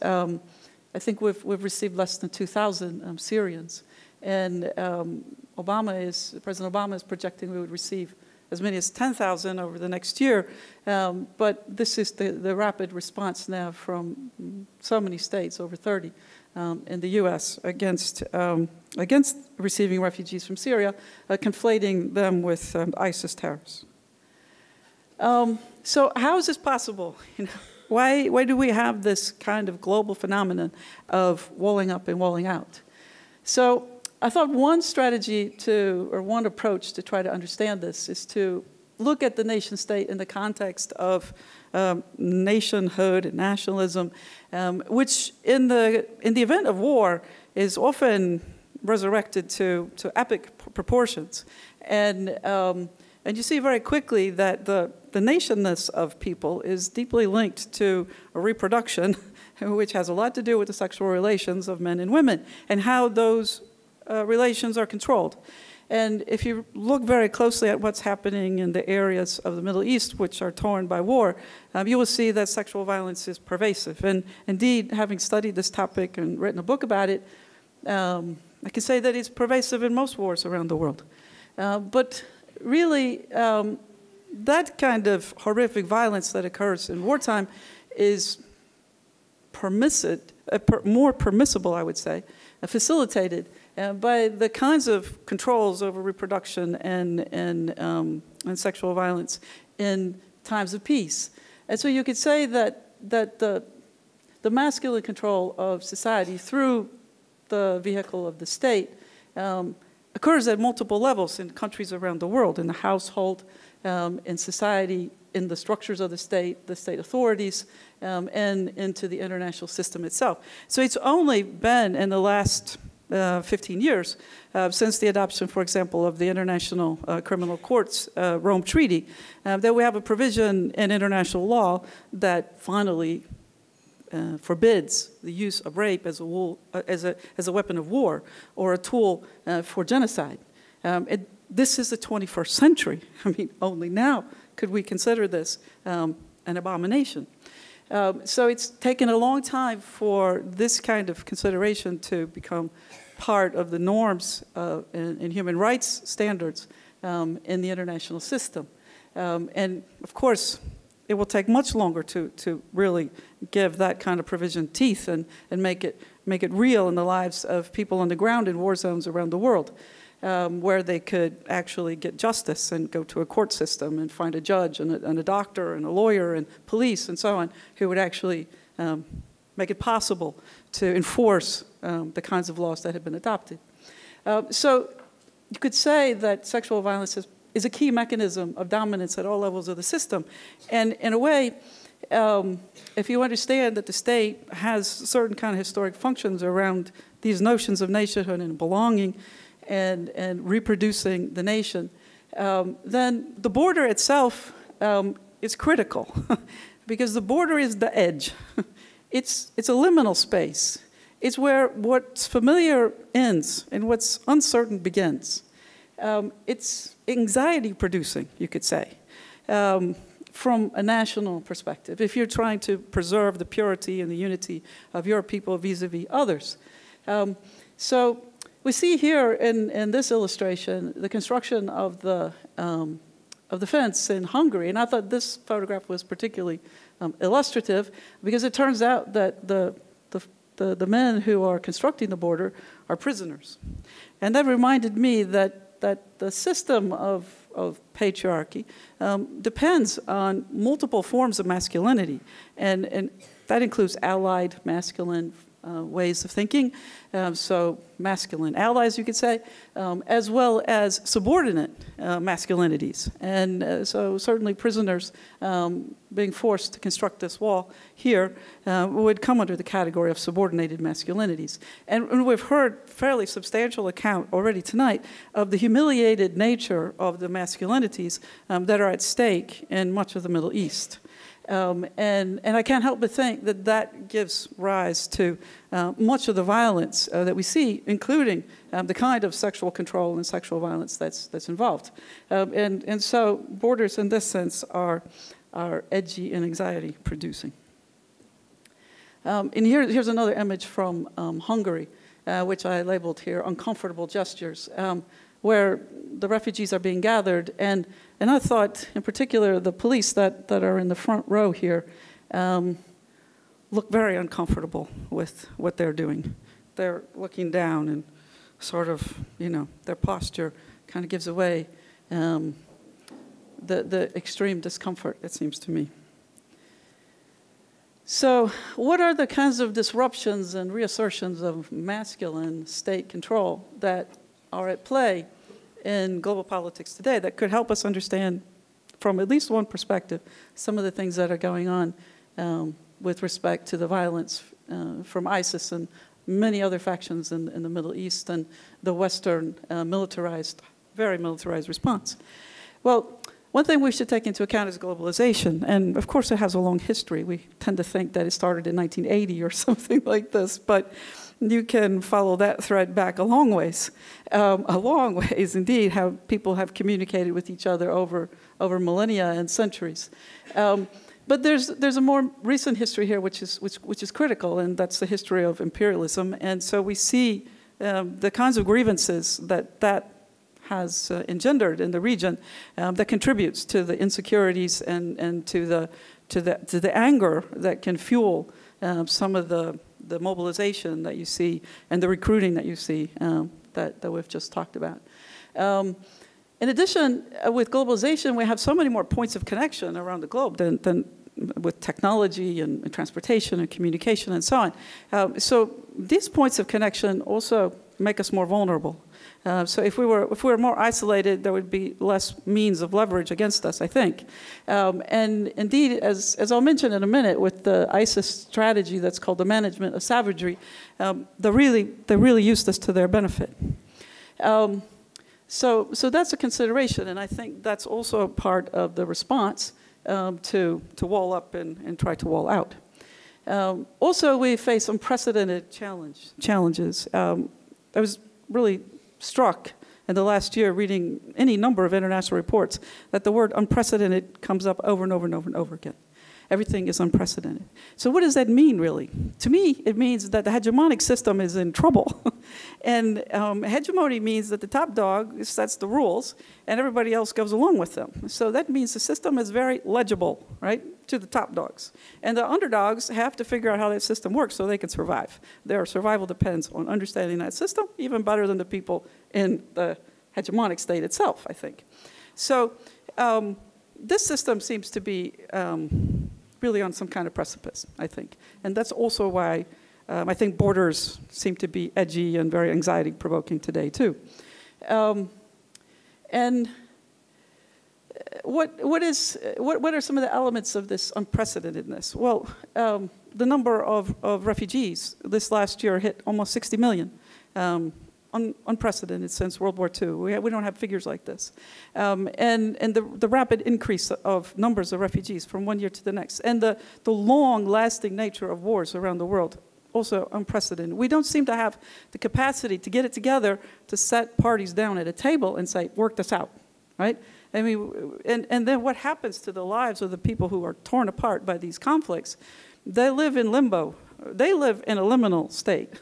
I think we've, we've received less than 2,000 um, Syrians. And um, Obama is, President Obama is projecting we would receive as many as 10,000 over the next year. Um, but this is the, the rapid response now from so many states, over 30, um, in the US against, um, against receiving refugees from Syria, uh, conflating them with um, ISIS terrorists. so how is this possible? You know, why, why do we have this kind of global phenomenon of walling up and walling out? So I thought one strategy to, or one approach to try to understand this is to look at the nation state in the context of um, nationhood and nationalism, um, which in the, in the event of war is often resurrected to, to epic proportions. And, um, and you see very quickly that the the nationness of people is deeply linked to reproduction, which has a lot to do with the sexual relations of men and women and how those uh, relations are controlled. And if you look very closely at what's happening in the areas of the Middle East, which are torn by war, um, you will see that sexual violence is pervasive. And indeed, having studied this topic and written a book about it, um, I can say that it's pervasive in most wars around the world. Uh, but really, um, that kind of horrific violence that occurs in wartime is uh, per, more permissible, I would say, uh, facilitated uh, by the kinds of controls over reproduction and, and, um, and sexual violence in times of peace. And so you could say that, that the, the masculine control of society through the vehicle of the state um, occurs at multiple levels in countries around the world, in the household, um, in society, in the structures of the state, the state authorities, um, and into the international system itself. So it's only been in the last uh, 15 years uh, since the adoption, for example, of the International uh, Criminal Court's uh, Rome Treaty, uh, that we have a provision in international law that finally uh, forbids the use of rape as a, wool, as, a, as a weapon of war or a tool for genocide. Um, it, this is the 21st century. I mean, only now could we consider this um, an abomination. Um, so it's taken a long time for this kind of consideration to become part of the norms uh, in, human rights standards um, in the international system. Um, and of course, it will take much longer to, to really give that kind of provision teeth and, and make, it, make it real in the lives of people on the ground in war zones around the world um, where they could actually get justice and go to a court system and find a judge and a, and a doctor and a lawyer and police and so on who would actually um, make it possible to enforce um, the kinds of laws that had been adopted. Uh, so you could say that sexual violence is, is, a key mechanism of dominance at all levels of the system. And in a way, um, if you understand that the state has certain kind of historic functions around these notions of nationhood and belonging, and, and reproducing the nation, um, then the border itself um, is critical because the border is the edge. it's, it's a liminal space. It's where what's familiar ends and what's uncertain begins. Um, it's anxiety producing, you could say, um, from a national perspective, if you're trying to preserve the purity and the unity of your people vis a vis others. Um, so we see here in, in this illustration the construction of the, um, of the fence in Hungary, and I thought this photograph was particularly um, illustrative because it turns out that the, the, the, the, men who are constructing the border are prisoners. And that reminded me that, that the system of, of patriarchy um, depends on multiple forms of masculinity, and, and that includes allied masculine uh, ways of thinking, um, so masculine allies, you could say, um, as well as subordinate uh, masculinities. And uh, so certainly prisoners um, being forced to construct this wall here uh, would come under the category of subordinated masculinities. And, and we've heard fairly substantial account already tonight of the humiliated nature of the masculinities um, that are at stake in much of the Middle East. Um, and, and I can't help but think that that gives rise to uh, much of the violence uh, that we see, including um, the kind of sexual control and sexual violence that's, that's involved. Um, and, and so borders in this sense are, are edgy and anxiety producing. Um, and here, here's another image from um, Hungary, uh, which I labeled here uncomfortable gestures, um, where the refugees are being gathered and and I thought, in particular, the police that, that are in the front row here um, look very uncomfortable with what they're doing. They're looking down and sort of, you know, their posture kind of gives away um, the, the extreme discomfort, it seems to me. So, what are the kinds of disruptions and reassertions of masculine state control that are at play in global politics today that could help us understand, from at least one perspective, some of the things that are going on um, with respect to the violence uh, from ISIS and many other factions in, in, the Middle East and the Western uh, militarized, very militarized response. Well, one thing we should take into account is globalization. And of course, it has a long history. We tend to think that it started in 1980 or something like this. But you can follow that thread back a long ways, um, a long ways indeed, how people have communicated with each other over, over millennia and centuries. Um, but there's, there's a more recent history here which is, which, which is critical, and that's the history of imperialism. And so we see um, the kinds of grievances that that has uh, engendered in the region um, that contributes to the insecurities and, and to, the, to, the, to the anger that can fuel um, some of the the mobilization that you see and the recruiting that you see um, that, that we've just talked about. Um, in addition, uh, with globalization, we have so many more points of connection around the globe than, than with technology and, and transportation and communication and so on. Um, so these points of connection also make us more vulnerable. Uh, so if we were if we were more isolated, there would be less means of leverage against us, I think. Um, and indeed, as as I'll mention in a minute, with the ISIS strategy that's called the management of savagery, um, they really they really used this to their benefit. Um, so so that's a consideration, and I think that's also a part of the response um, to to wall up and, and try to wall out. Um, also, we face unprecedented challenge challenges. Um, I was really struck in the last year reading any number of international reports that the word unprecedented comes up over and over and over and over again. Everything is unprecedented. So, what does that mean, really? To me, it means that the hegemonic system is in trouble. and um, hegemony means that the top dog sets the rules and everybody else goes along with them. So, that means the system is very legible, right, to the top dogs. And the underdogs have to figure out how that system works so they can survive. Their survival depends on understanding that system even better than the people in the hegemonic state itself, I think. So, um, this system seems to be um, really on some kind of precipice, I think. And that's also why um, I think borders seem to be edgy and very anxiety provoking today, too. Um, and uh, what, what, is, what, what are some of the elements of this unprecedentedness? Well, um, the number of, of refugees this last year hit almost 60 million. Um, un, unprecedented since World War II. We, we don't have figures like this. Um, and and the, the rapid increase of numbers of refugees from one year to the next, and the, the long lasting nature of wars around the world, also unprecedented. We don't seem to have the capacity to get it together to set parties down at a table and say, work this out, right? I mean, and, and then what happens to the lives of the people who are torn apart by these conflicts? They live in limbo they live in a liminal state.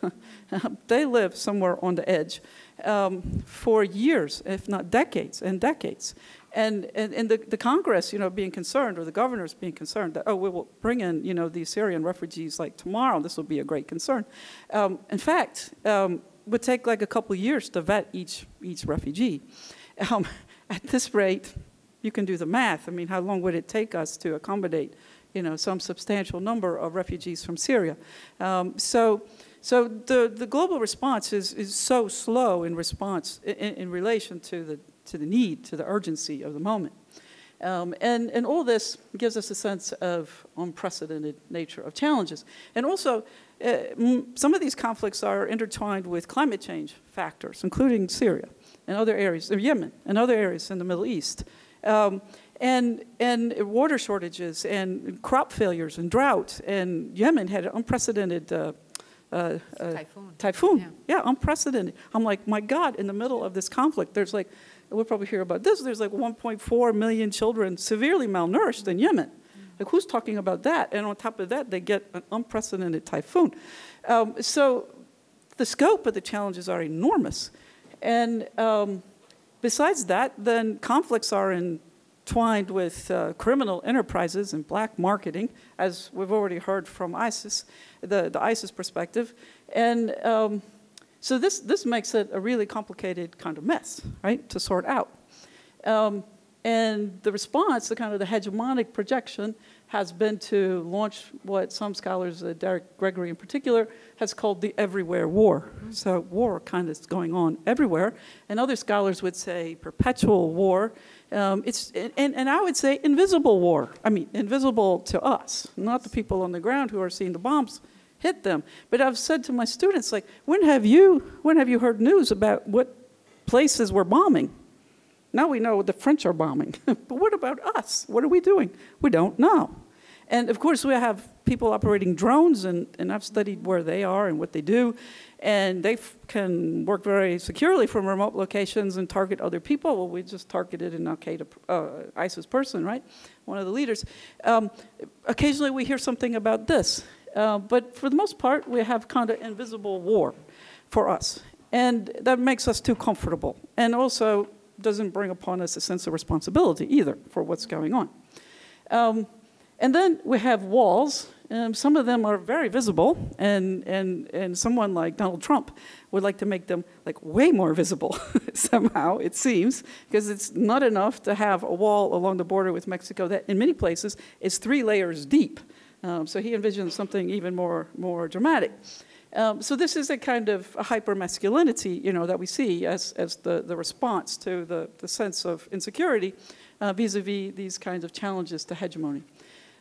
they live somewhere on the edge um, for years, if not decades and decades. And, and, and the, the Congress, you know, being concerned, or the governors being concerned that, oh, we will bring in, you know, these Syrian refugees like tomorrow, this will be a great concern. Um, in fact, um, would take like a couple years to vet each, each refugee. Um, at this rate, you can do the math. I mean, how long would it take us to accommodate you know, some substantial number of refugees from Syria. Um, so, so the, the global response is, is so slow in response in, in relation to the, to the need, to the urgency of the moment. Um, and, and all this gives us a sense of unprecedented nature of challenges. And also, uh, some of these conflicts are intertwined with climate change factors, including Syria and other areas, or Yemen and other areas in the Middle East. Um, and, and water shortages and crop failures and drought. And Yemen had an unprecedented uh, uh, uh, typhoon. Typhoon, Yeah. yeah. unprecedented. I'm like, my God, in the middle of this conflict, there's like, we'll probably hear about this, there's like 1.4 million children severely malnourished in Yemen. Like, who's talking about that? And on top of that, they get an unprecedented typhoon. Um, so the scope of the challenges are enormous. And um, besides that, then conflicts are in twined with uh, criminal enterprises and black marketing, as we've already heard from ISIS, the, the ISIS perspective. And um, so this, this makes it a really complicated kind of mess, right, to sort out. Um, and the response, the kind of the hegemonic projection, has been to launch what some scholars, uh, Derek Gregory in particular, has called the everywhere war. So war kind of is going on everywhere. And other scholars would say perpetual war um, it's, and, and I would say invisible war. I mean, invisible to us, not the people on the ground who are seeing the bombs hit them. But I've said to my students, like, when have you, when have you heard news about what places we're bombing? Now we know the French are bombing. but what about us? What are we doing? We don't know. And of course, we have people operating drones, and, and I've studied where they are and what they do and they can work very securely from remote locations and target other people. Well, we just targeted an Al Qaeda, uh, ISIS person, right? One of the leaders. Um, occasionally, we hear something about this, uh, but for the most part, we have kind of invisible war for us, and that makes us too comfortable, and also doesn't bring upon us a sense of responsibility either for what's going on. Um, And then we have walls. Um, some of them are very visible, and, and, and someone like Donald Trump would like to make them like way more visible somehow, it seems, because it's not enough to have a wall along the border with Mexico that in many places is three layers deep. Um, so he envisions something even more, more dramatic. Um, so this is a kind of a hyper-masculinity, you know, that we see as, as the, the response to the, the sense of insecurity uh, vis-a-vis these kinds of challenges to hegemony.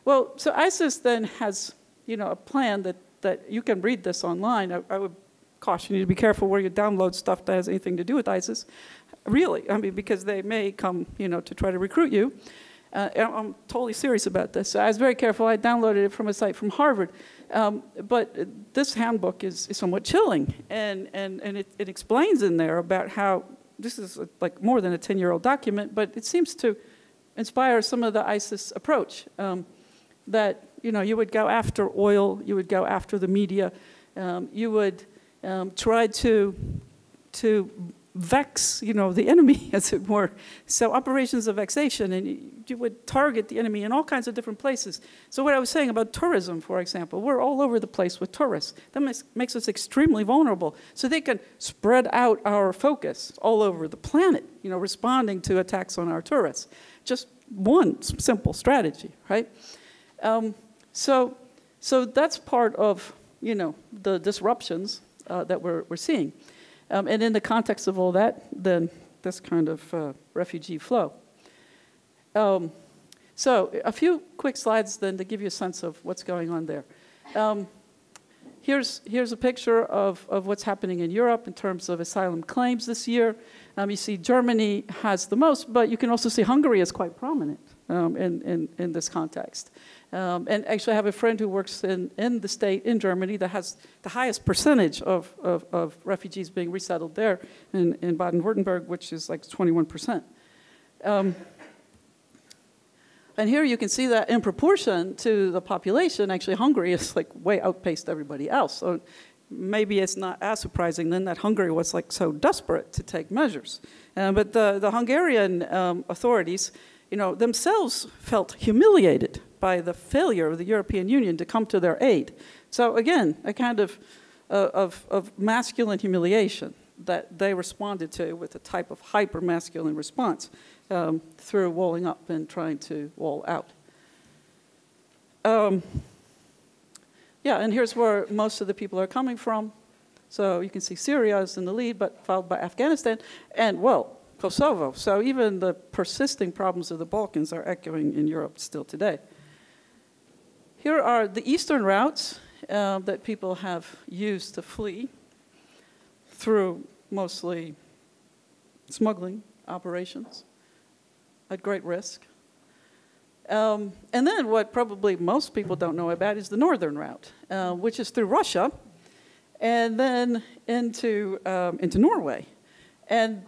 Well, so ISIS then has, you know, a plan that, that you can read this online. I, I would caution you to be careful where you download stuff that has anything to do with ISIS. Really, I mean, because they may come, you know, to try to recruit you. Uh, I'm totally serious about this. So I was very careful. I downloaded it from a site from Harvard. Um, but this handbook is, is somewhat chilling, and, and, and it, it explains in there about how this is like more than a 10 year old document, but it seems to inspire some of the ISIS approach. Um, that you know you would go after oil, you would go after the media, um, you would um, try to to vex you know the enemy as it were. So operations of vexation, and you would target the enemy in all kinds of different places. So what I was saying about tourism, for example, we're all over the place with tourists. That makes, makes us extremely vulnerable. So they can spread out our focus all over the planet, you know, responding to attacks on our tourists. Just one simple strategy, right? Um, so, so that's part of you know the disruptions uh, that we're, we're seeing. Um, and in the context of all that, then this kind of uh, refugee flow. Um, so a few quick slides then to give you a sense of what's going on there. Um, here's, here's a picture of, of what's happening in Europe in terms of asylum claims this year. Um, you see Germany has the most, but you can also see Hungary is quite prominent um, in, in, in this context. Um, and actually, I have a friend who works in, in the state in Germany that has the highest percentage of, of, of refugees being resettled there in, in Baden Württemberg, which is like 21%. Um, and here you can see that in proportion to the population, actually, Hungary is like way outpaced everybody else. So maybe it's not as surprising then that Hungary was like so desperate to take measures. Uh, but the, the Hungarian um, authorities, you know, themselves felt humiliated by the failure of the European Union to come to their aid. So again, a kind of, uh, of, of masculine humiliation that they responded to with a type of hyper-masculine response um, through walling up and trying to wall out. Um, yeah, and here's where most of the people are coming from. So you can see Syria is in the lead, but followed by Afghanistan, and well, Kosovo. So even the persisting problems of the Balkans are echoing in Europe still today. Here are the eastern routes uh, that people have used to flee through mostly smuggling operations at great risk. Um, and then what probably most people don't know about is the northern route, uh, which is through Russia and then into, um, into Norway. And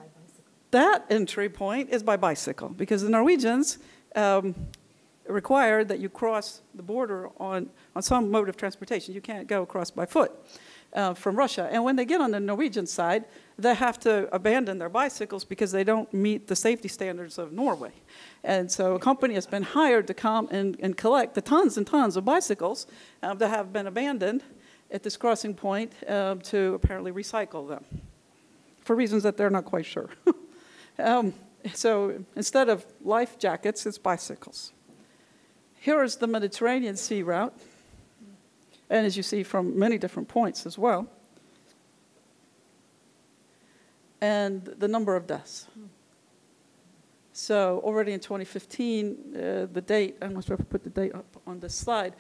that entry point is by bicycle because the Norwegians um, required that you cross the border on, on some mode of transportation. You can't go across by foot uh, from Russia. And when they get on the Norwegian side, they have to abandon their bicycles because they don't meet the safety standards of Norway. And so a company has been hired to come and, and collect the tons and tons of bicycles uh, that have been abandoned at this crossing point uh, to apparently recycle them for reasons that they're not quite sure. um, so instead of life jackets, it's bicycles. Here is the Mediterranean Sea route, and as you see from many different points as well, and the number of deaths. So already in 2015, uh, the date, i'm must have put the date up on this slide,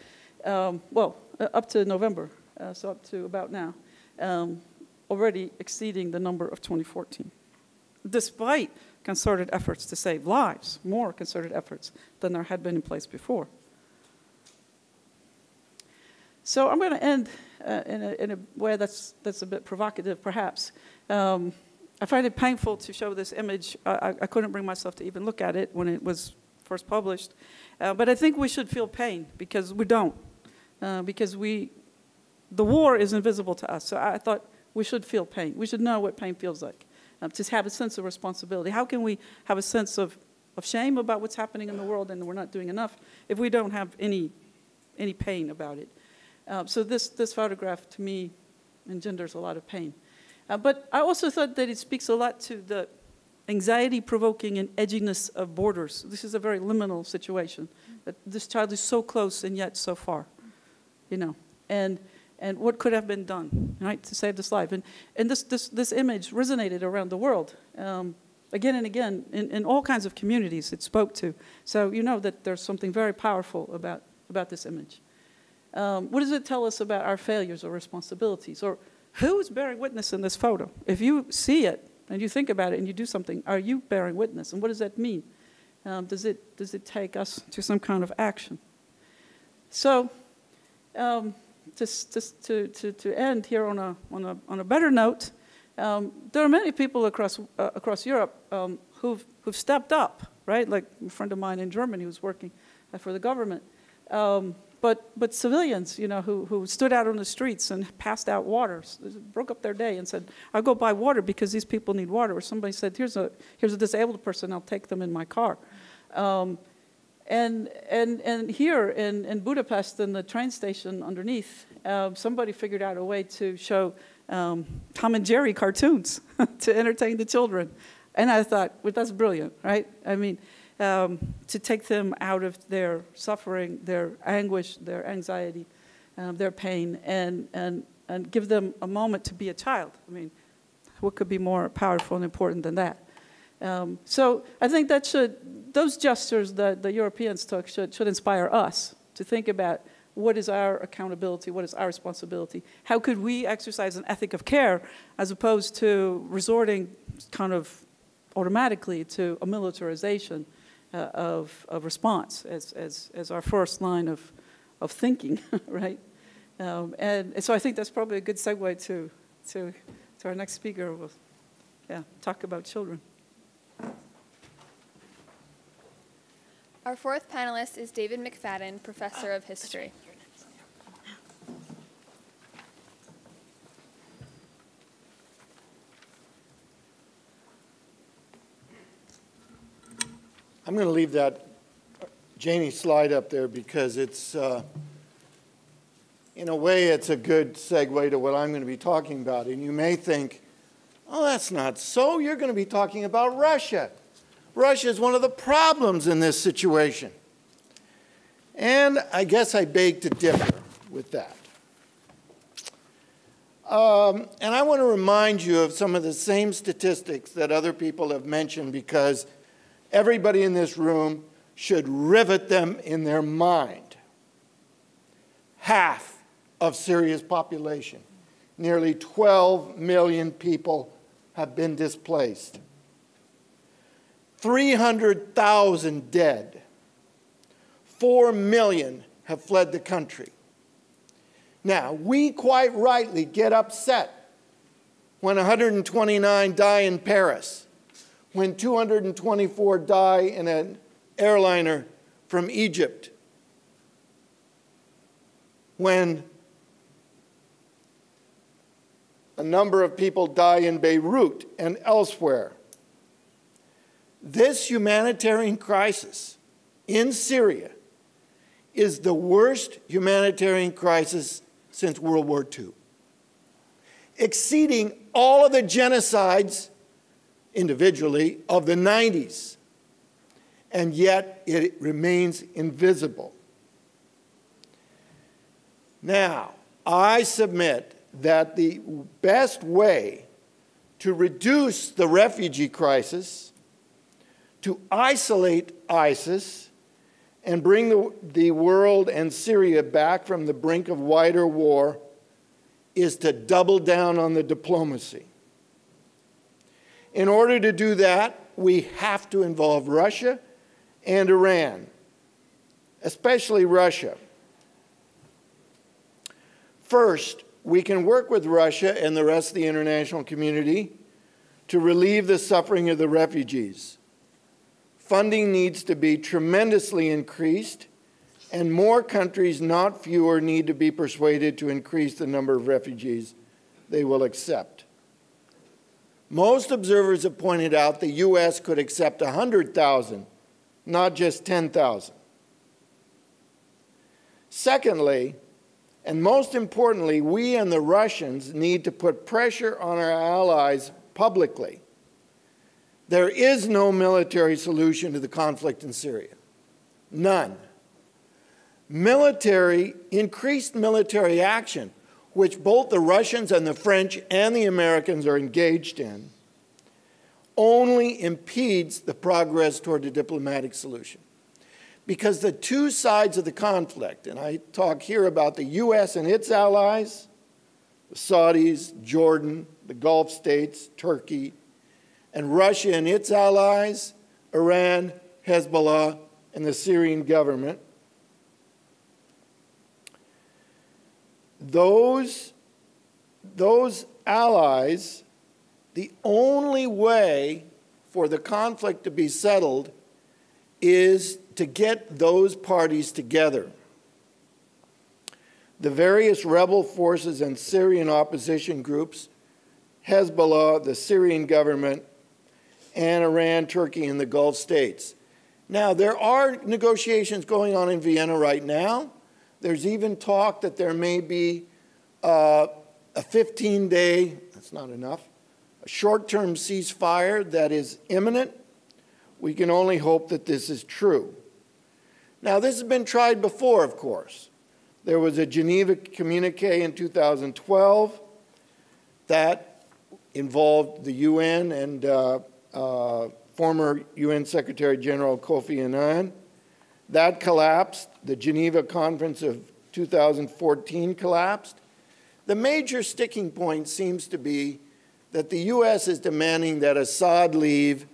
um, well, uh, up to November, uh, so up to about now, um, already exceeding the number of 2014, despite concerted efforts to save lives, more concerted efforts than there had been in place before. So I'm going to end uh, in, a, in, a, way that's, that's a bit provocative, perhaps. Um, I find it painful to show this image. I, I, couldn't bring myself to even look at it when it was first published. Uh, but I think we should feel pain because we don't. Uh, because we, the war is invisible to us. So I thought we should feel pain. We should know what pain feels like to have a sense of responsibility? How can we have a sense of of shame about what's happening in the world and we're not doing enough if we don't have any, any pain about it. Uh, so this, this photograph, to me, engenders a lot of pain. Uh, but I also thought that it speaks a lot to the anxiety-provoking and edginess of borders. This is a very liminal situation. That this child is so close and yet so far, you know. And, and what could have been done, right, to save this life? And, and this, this, this image resonated around the world. Um, again and again, in, in all kinds of communities it spoke to. So you know that there's something very powerful about, about this image. Um, what does it tell us about our failures or responsibilities? Or who's bearing witness in this photo? If you see it and you think about it and you do something, are you bearing witness? And what does that mean? Um, does, it, does it take us to some kind of action? So, um, just, just to, to, to end here on a, on a, on a better note, um, there are many people across, uh, across Europe um, who've, who've stepped up, right? Like a friend of mine in Germany who's working uh, for the government. Um, but, but civilians, you know, who, who stood out on the streets and passed out water, broke up their day and said, I'll go buy water because these people need water. Or somebody said, here's a, here's a disabled person, I'll take them in my car. Um, and, and, and here in, in Budapest, in the train station underneath, uh, somebody figured out a way to show um, Tom and Jerry cartoons to entertain the children. And I thought, well, that's brilliant, right? I mean, um, to take them out of their suffering, their anguish, their anxiety, um, their pain, and, and, and give them a moment to be a child. I mean, what could be more powerful and important than that? Um, so I think that should, those gestures that the Europeans took should, should inspire us to think about what is our accountability, what is our responsibility, how could we exercise an ethic of care as opposed to resorting kind of automatically to a militarization uh, of, of response as, as, as our first line of, of thinking, right? Um, and so I think that's probably a good segue to, to, to our next speaker. We'll yeah, talk about children. Our fourth panelist is David McFadden, Professor of History. I'm going to leave that Janie slide up there because it's, uh, in a way, it's a good segue to what I'm going to be talking about. And you may think, oh, that's not so. You're going to be talking about Russia. Russia is one of the problems in this situation. And I guess I beg to differ with that. Um, and I want to remind you of some of the same statistics that other people have mentioned because everybody in this room should rivet them in their mind. Half of Syria's population, nearly 12 million people, have been displaced. 300,000 dead. 4 million have fled the country. Now, we quite rightly get upset when 129 die in Paris when 224 die in an airliner from Egypt, when a number of people die in Beirut and elsewhere. This humanitarian crisis in Syria is the worst humanitarian crisis since World War II, exceeding all of the genocides individually of the 90s, and yet it remains invisible. Now, I submit that the best way to reduce the refugee crisis, to isolate ISIS, and bring the, the world and Syria back from the brink of wider war is to double down on the diplomacy. In order to do that, we have to involve Russia and Iran, especially Russia. First, we can work with Russia and the rest of the international community to relieve the suffering of the refugees. Funding needs to be tremendously increased, and more countries, not fewer, need to be persuaded to increase the number of refugees they will accept. Most observers have pointed out the U.S. could accept 100,000 not just 10,000. Secondly, and most importantly, we and the Russians need to put pressure on our allies publicly. There is no military solution to the conflict in Syria. None. Military, increased military action, which both the Russians and the French and the Americans are engaged in, only impedes the progress toward a diplomatic solution. Because the two sides of the conflict, and I talk here about the U.S. and its allies, the Saudis, Jordan, the Gulf states, Turkey, and Russia and its allies, Iran, Hezbollah, and the Syrian government, those, those allies, the only way for the conflict to be settled is to get those parties together. The various rebel forces and Syrian opposition groups, Hezbollah, the Syrian government, and Iran, Turkey, and the Gulf states. Now, there are negotiations going on in Vienna right now. There's even talk that there may be uh, a 15 day, that's not enough, a short term ceasefire that is imminent. We can only hope that this is true. Now, this has been tried before, of course. There was a Geneva communique in 2012 that involved the UN and uh, uh, former UN Secretary General Kofi Annan. That collapsed. The Geneva Conference of 2014 collapsed. The major sticking point seems to be that the U.S. is demanding that Assad leave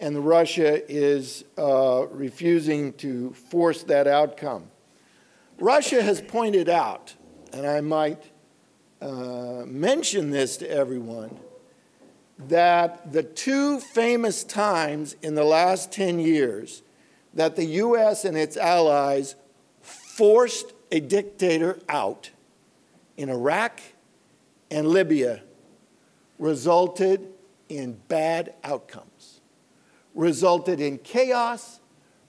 and Russia is uh, refusing to force that outcome. Russia has pointed out, and I might uh, mention this to everyone, that the two famous times in the last 10 years that the U.S. and its allies forced a dictator out in Iraq and Libya resulted in bad outcomes, resulted in chaos,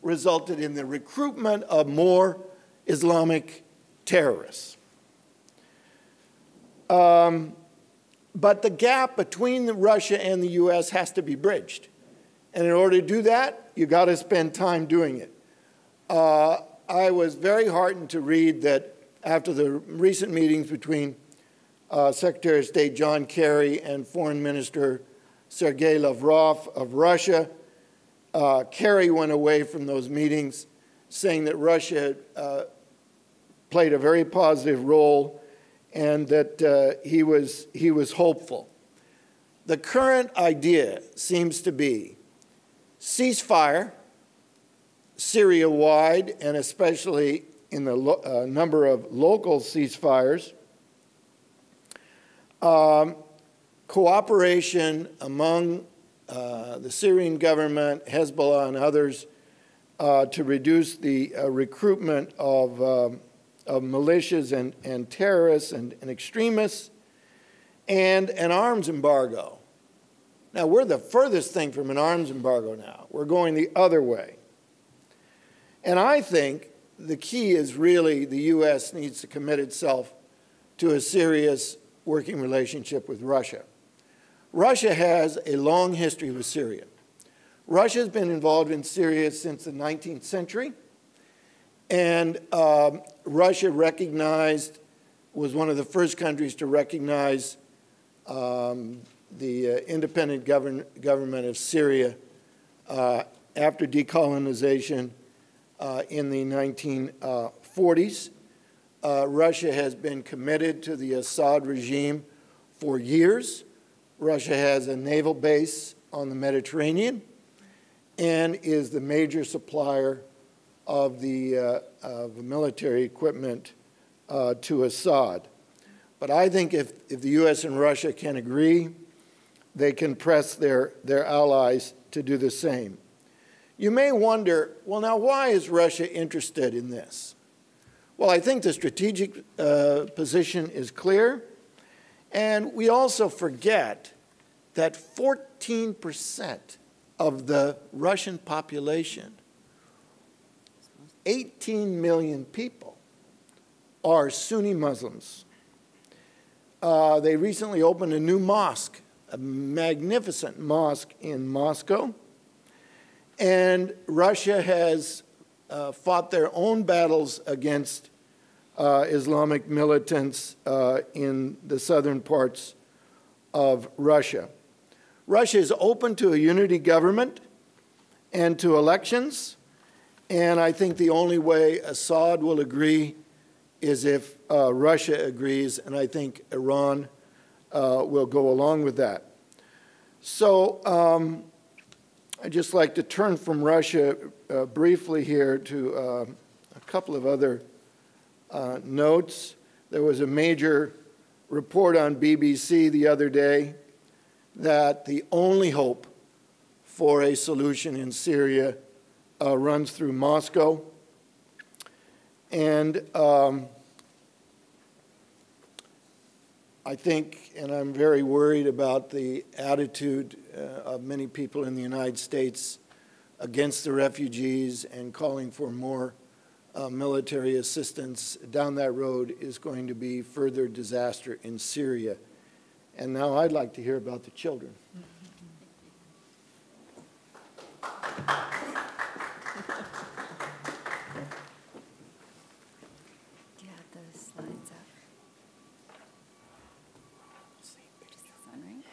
resulted in the recruitment of more Islamic terrorists. Um, but the gap between Russia and the US has to be bridged. And in order to do that, you got to spend time doing it. Uh, I was very heartened to read that after the recent meetings between uh, Secretary of State John Kerry and Foreign Minister Sergei Lavrov of Russia, uh, Kerry went away from those meetings saying that Russia uh, played a very positive role and that uh, he, was, he was hopeful. The current idea seems to be ceasefire, Syria wide, and especially in the uh, number of local ceasefires, um, cooperation among uh, the Syrian government, Hezbollah, and others uh, to reduce the uh, recruitment of um, of militias and, and terrorists and, and extremists, and an arms embargo. Now, we're the furthest thing from an arms embargo now. We're going the other way. And I think the key is really the U.S. needs to commit itself to a serious working relationship with Russia. Russia has a long history with Syria. Russia has been involved in Syria since the 19th century. And um, Russia recognized, was one of the first countries to recognize um, the uh, independent govern government of Syria uh, after decolonization uh, in the 1940s. Uh, Russia has been committed to the Assad regime for years. Russia has a naval base on the Mediterranean and is the major supplier of the, uh, of military equipment uh, to Assad. But I think if, if the U.S. and Russia can agree, they can press their, their allies to do the same. You may wonder, well, now, why is Russia interested in this? Well, I think the strategic uh, position is clear. And we also forget that 14% of the Russian population 18 million people are Sunni Muslims. Uh, they recently opened a new mosque, a magnificent mosque in Moscow. And Russia has uh, fought their own battles against uh, Islamic militants uh, in the southern parts of Russia. Russia is open to a unity government and to elections, and I think the only way Assad will agree is if uh, Russia agrees, and I think Iran uh, will go along with that. So um, I'd just like to turn from Russia uh, briefly here to uh, a couple of other uh, notes. There was a major report on BBC the other day that the only hope for a solution in Syria uh, runs through Moscow. And um, I think, and I'm very worried about the attitude uh, of many people in the United States against the refugees and calling for more uh, military assistance down that road is going to be further disaster in Syria. And now I'd like to hear about the children. Do you have the slides up? Just this one, right?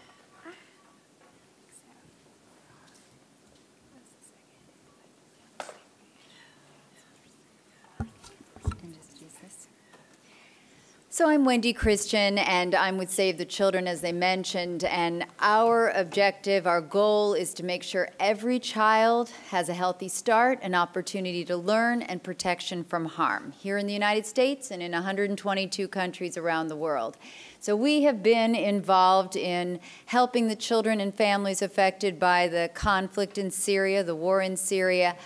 And just use this. So I'm Wendy Christian, and I'm with Save the Children, as they mentioned. And our objective, our goal, is to make sure every child has a healthy start, an opportunity to learn, and protection from harm here in the United States and in 122 countries around the world. So we have been involved in helping the children and families affected by the conflict in Syria, the war in Syria.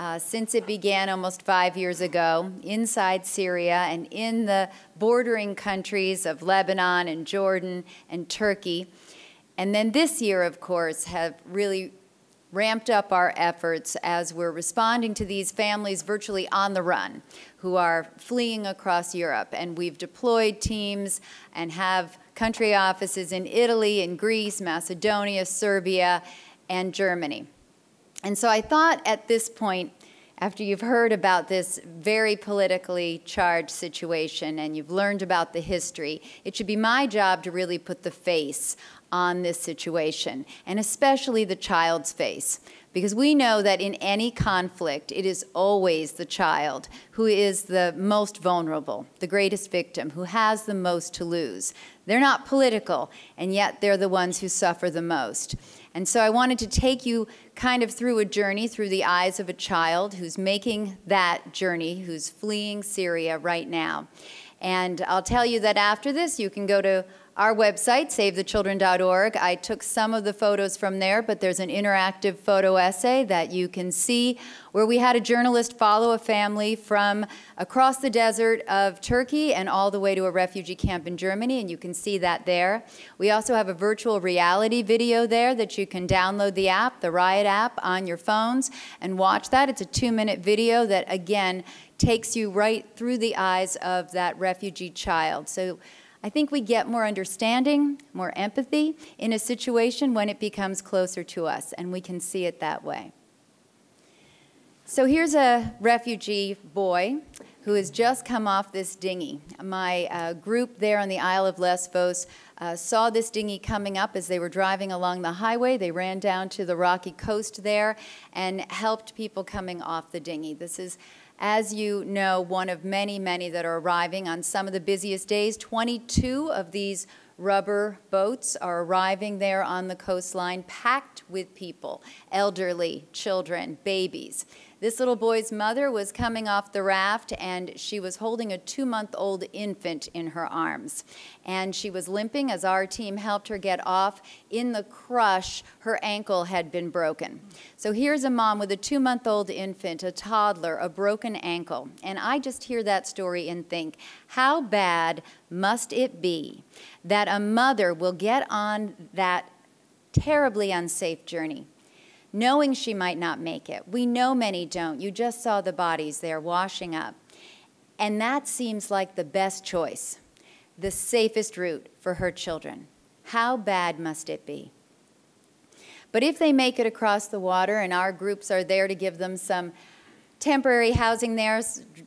Uh, since it began almost five years ago inside Syria and in the bordering countries of Lebanon and Jordan and Turkey. And then this year, of course, have really ramped up our efforts as we're responding to these families virtually on the run who are fleeing across Europe. And we've deployed teams and have country offices in Italy, in Greece, Macedonia, Serbia, and Germany. And so I thought at this point, after you've heard about this very politically charged situation and you've learned about the history, it should be my job to really put the face on this situation, and especially the child's face. Because we know that in any conflict, it is always the child who is the most vulnerable, the greatest victim, who has the most to lose. They're not political, and yet they're the ones who suffer the most. And so I wanted to take you kind of through a journey through the eyes of a child who's making that journey, who's fleeing Syria right now. And I'll tell you that after this, you can go to our website, savethechildren.org. I took some of the photos from there, but there's an interactive photo essay that you can see where we had a journalist follow a family from across the desert of Turkey and all the way to a refugee camp in Germany, and you can see that there. We also have a virtual reality video there that you can download the app, the Riot app, on your phones and watch that. It's a two-minute video that, again, takes you right through the eyes of that refugee child. So I think we get more understanding, more empathy in a situation when it becomes closer to us, and we can see it that way. So here's a refugee boy who has just come off this dinghy. My uh, group there on the Isle of Lesbos uh, saw this dinghy coming up as they were driving along the highway. They ran down to the rocky coast there and helped people coming off the dinghy. This is as you know, one of many, many that are arriving on some of the busiest days. 22 of these rubber boats are arriving there on the coastline, packed with people, elderly, children, babies. This little boy's mother was coming off the raft and she was holding a two month old infant in her arms. And she was limping as our team helped her get off. In the crush, her ankle had been broken. So here's a mom with a two month old infant, a toddler, a broken ankle. And I just hear that story and think, how bad must it be that a mother will get on that terribly unsafe journey? Knowing she might not make it. We know many don't. You just saw the bodies there washing up. And that seems like the best choice, the safest route for her children. How bad must it be? But if they make it across the water and our groups are there to give them some temporary housing there,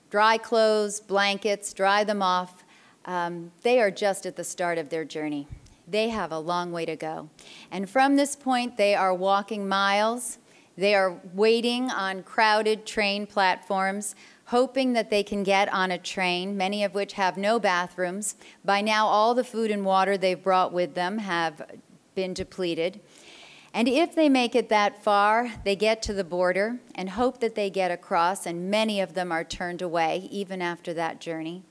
dry clothes, blankets, dry them off, um, they are just at the start of their journey. They have a long way to go. And from this point, they are walking miles. They are waiting on crowded train platforms, hoping that they can get on a train, many of which have no bathrooms. By now, all the food and water they've brought with them have been depleted. And if they make it that far, they get to the border and hope that they get across, and many of them are turned away even after that journey.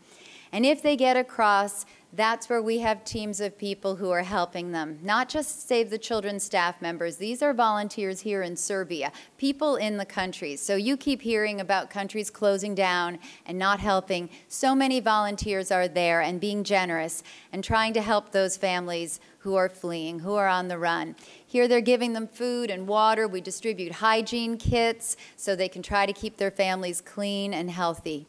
And if they get across, that's where we have teams of people who are helping them. Not just Save the Children staff members, these are volunteers here in Serbia, people in the country. So you keep hearing about countries closing down and not helping. So many volunteers are there and being generous and trying to help those families who are fleeing, who are on the run. Here they're giving them food and water. We distribute hygiene kits so they can try to keep their families clean and healthy.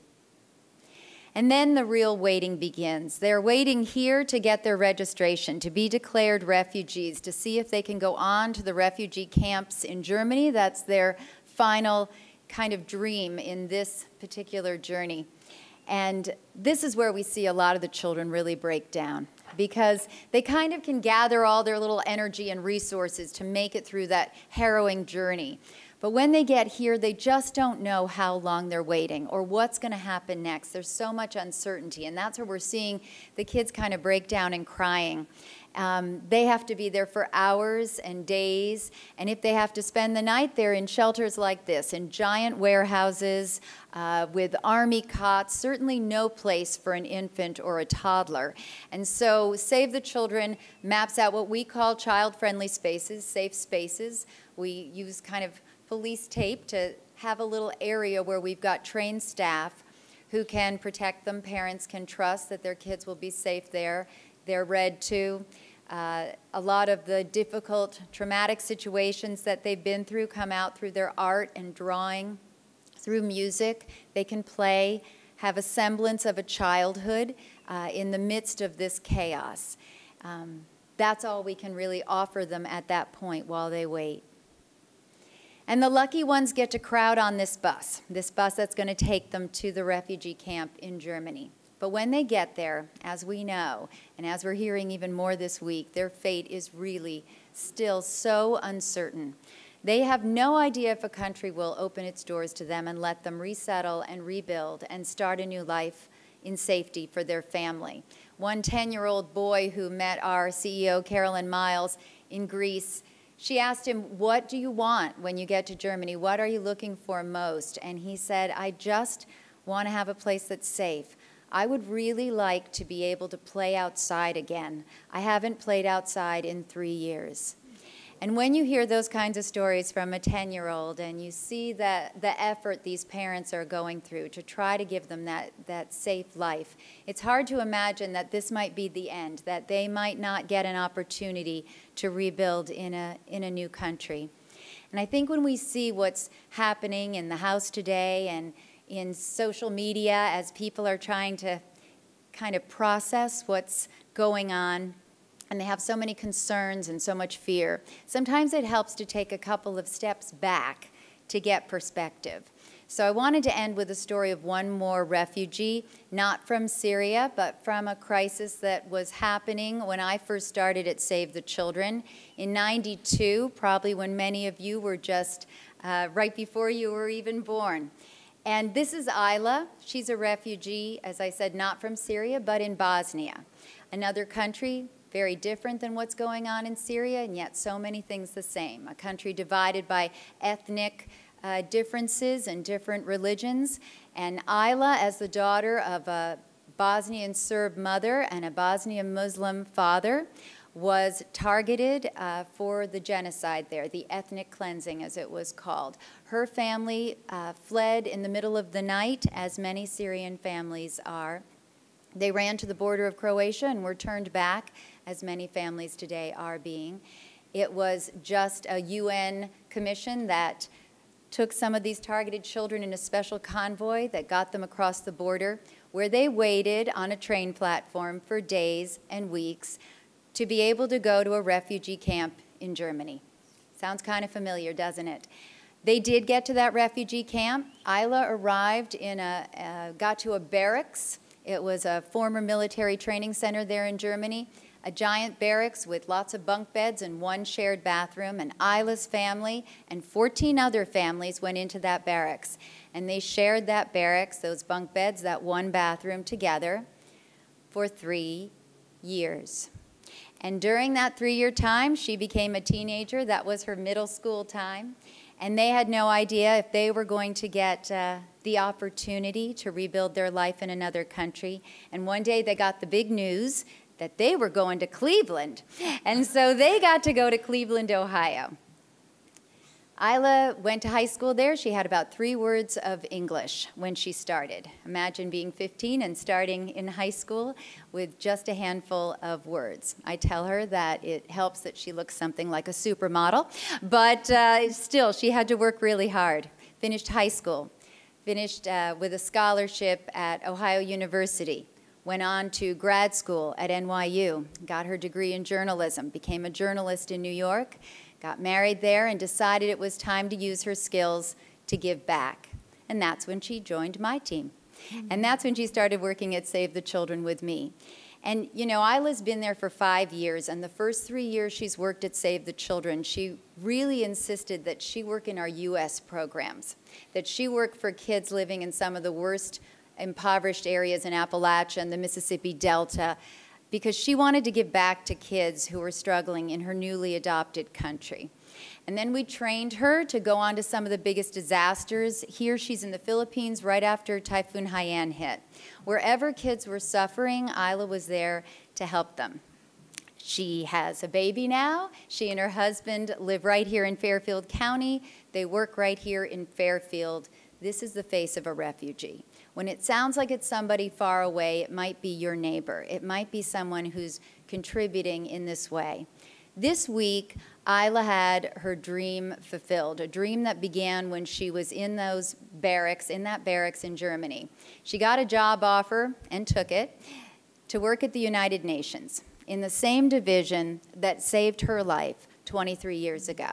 And then the real waiting begins. They're waiting here to get their registration, to be declared refugees, to see if they can go on to the refugee camps in Germany. That's their final kind of dream in this particular journey. And this is where we see a lot of the children really break down because they kind of can gather all their little energy and resources to make it through that harrowing journey. But when they get here, they just don't know how long they're waiting or what's going to happen next. There's so much uncertainty, and that's where we're seeing the kids kind of break down and crying. Um, they have to be there for hours and days, and if they have to spend the night, they're in shelters like this, in giant warehouses uh, with army cots, certainly no place for an infant or a toddler. And so Save the Children maps out what we call child-friendly spaces, safe spaces. We use kind of police tape to have a little area where we've got trained staff who can protect them. Parents can trust that their kids will be safe there. They're read to. Uh, a lot of the difficult, traumatic situations that they've been through come out through their art and drawing, through music. They can play, have a semblance of a childhood uh, in the midst of this chaos. Um, that's all we can really offer them at that point while they wait. And the lucky ones get to crowd on this bus, this bus that's going to take them to the refugee camp in Germany. But when they get there, as we know, and as we're hearing even more this week, their fate is really still so uncertain. They have no idea if a country will open its doors to them and let them resettle and rebuild and start a new life in safety for their family. One 10 year old boy who met our CEO, Carolyn Miles, in Greece she asked him, What do you want when you get to Germany? What are you looking for most? And he said, I just want to have a place that's safe. I would really like to be able to play outside again. I haven't played outside in three years. And when you hear those kinds of stories from a 10 year old and you see that the effort these parents are going through to try to give them that, that safe life, it's hard to imagine that this might be the end, that they might not get an opportunity to rebuild in a, in a new country. And I think when we see what's happening in the House today and in social media as people are trying to kind of process what's going on, and they have so many concerns and so much fear. Sometimes it helps to take a couple of steps back to get perspective. So I wanted to end with a story of one more refugee, not from Syria, but from a crisis that was happening when I first started at Save the Children in 92, probably when many of you were just uh, right before you were even born. And this is Isla. She's a refugee, as I said, not from Syria, but in Bosnia, another country very different than what's going on in Syria, and yet so many things the same. A country divided by ethnic uh, differences and different religions. And Isla, as the daughter of a Bosnian Serb mother and a Bosnian Muslim father, was targeted uh, for the genocide there, the ethnic cleansing as it was called. Her family uh, fled in the middle of the night, as many Syrian families are. They ran to the border of Croatia and were turned back as many families today are being. It was just a UN commission that took some of these targeted children in a special convoy that got them across the border, where they waited on a train platform for days and weeks to be able to go to a refugee camp in Germany. Sounds kind of familiar, doesn't it? They did get to that refugee camp. Isla arrived in a, uh, got to a barracks. It was a former military training center there in Germany a giant barracks with lots of bunk beds and one shared bathroom. And Isla's family and 14 other families went into that barracks. And they shared that barracks, those bunk beds, that one bathroom together for three years. And during that three year time, she became a teenager. That was her middle school time. And they had no idea if they were going to get uh, the opportunity to rebuild their life in another country. And one day they got the big news that they were going to Cleveland. And so they got to go to Cleveland, Ohio. Isla went to high school there. She had about three words of English when she started. Imagine being 15 and starting in high school with just a handful of words. I tell her that it helps that she looks something like a supermodel, but uh, still, she had to work really hard. Finished high school, finished uh, with a scholarship at Ohio University went on to grad school at NYU, got her degree in journalism, became a journalist in New York, got married there, and decided it was time to use her skills to give back. And that's when she joined my team. Mm-hmm. And that's when she started working at Save the Children with me. And you know, Isla's been there for five years, and the first three years she's worked at Save the Children, she really insisted that she work in our U.S. programs, that she work for kids living in some of the worst impoverished areas in Appalachia and the Mississippi Delta because she wanted to give back to kids who were struggling in her newly adopted country. And then we trained her to go on to some of the biggest disasters. Here she's in the Philippines right after Typhoon Haiyan hit. Wherever kids were suffering, Isla was there to help them. She has a baby now. She and her husband live right here in Fairfield County. They work right here in Fairfield. This is the face of a refugee. When it sounds like it's somebody far away, it might be your neighbor. It might be someone who's contributing in this way. This week, Isla had her dream fulfilled, a dream that began when she was in those barracks, in that barracks in Germany. She got a job offer and took it to work at the United Nations in the same division that saved her life 23 years ago.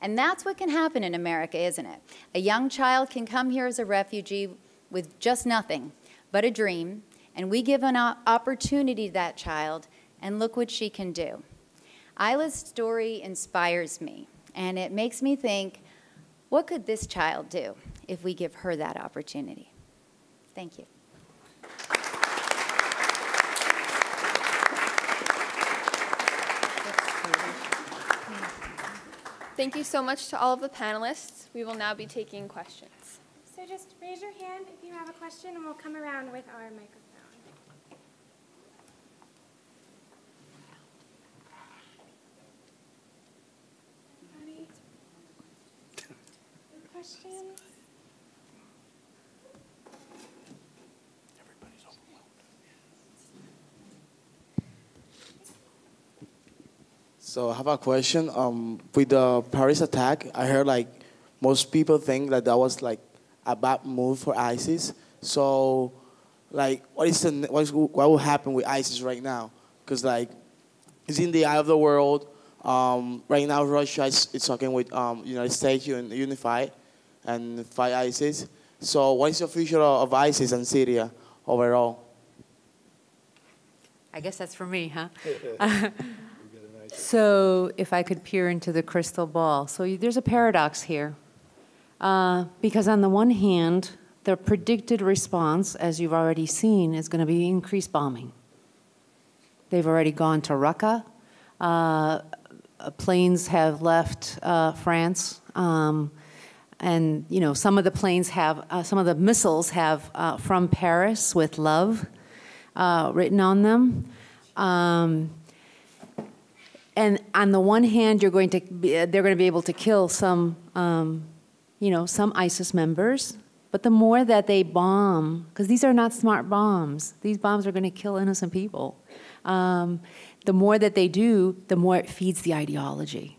And that's what can happen in America, isn't it? A young child can come here as a refugee with just nothing but a dream, and we give an opportunity to that child, and look what she can do. Isla's story inspires me, and it makes me think, what could this child do if we give her that opportunity? Thank you. Thank you so much to all of the panelists. We will now be taking questions. So just raise your hand if you have a question and we'll come around with our microphone. Anybody? Questions? So I have a question. Um, with the Paris attack, I heard like most people think that that was like a bad move for ISIS. So, like, what is the what, is, what will happen with ISIS right now? Because like, it's in the eye of the world. Um, right now, Russia is, is talking with um, United States and unify and fight ISIS. So, what is the future of ISIS and Syria overall? I guess that's for me, huh? so, if I could peer into the crystal ball. So, there's a paradox here. Uh, because on the one hand, the predicted response, as you've already seen, is going to be increased bombing. They've already gone to Raqqa. Uh, planes have left uh, France. Um, and, you know, some of the planes have, uh, some of the missiles have uh, from Paris with love uh, written on them. Um, and on the one hand, you're going to be, they're going to be able to kill some um, you know, some ISIS members, but the more that they bomb, because these are not smart bombs, these bombs are going to kill innocent people. Um, the more that they do, the more it feeds the ideology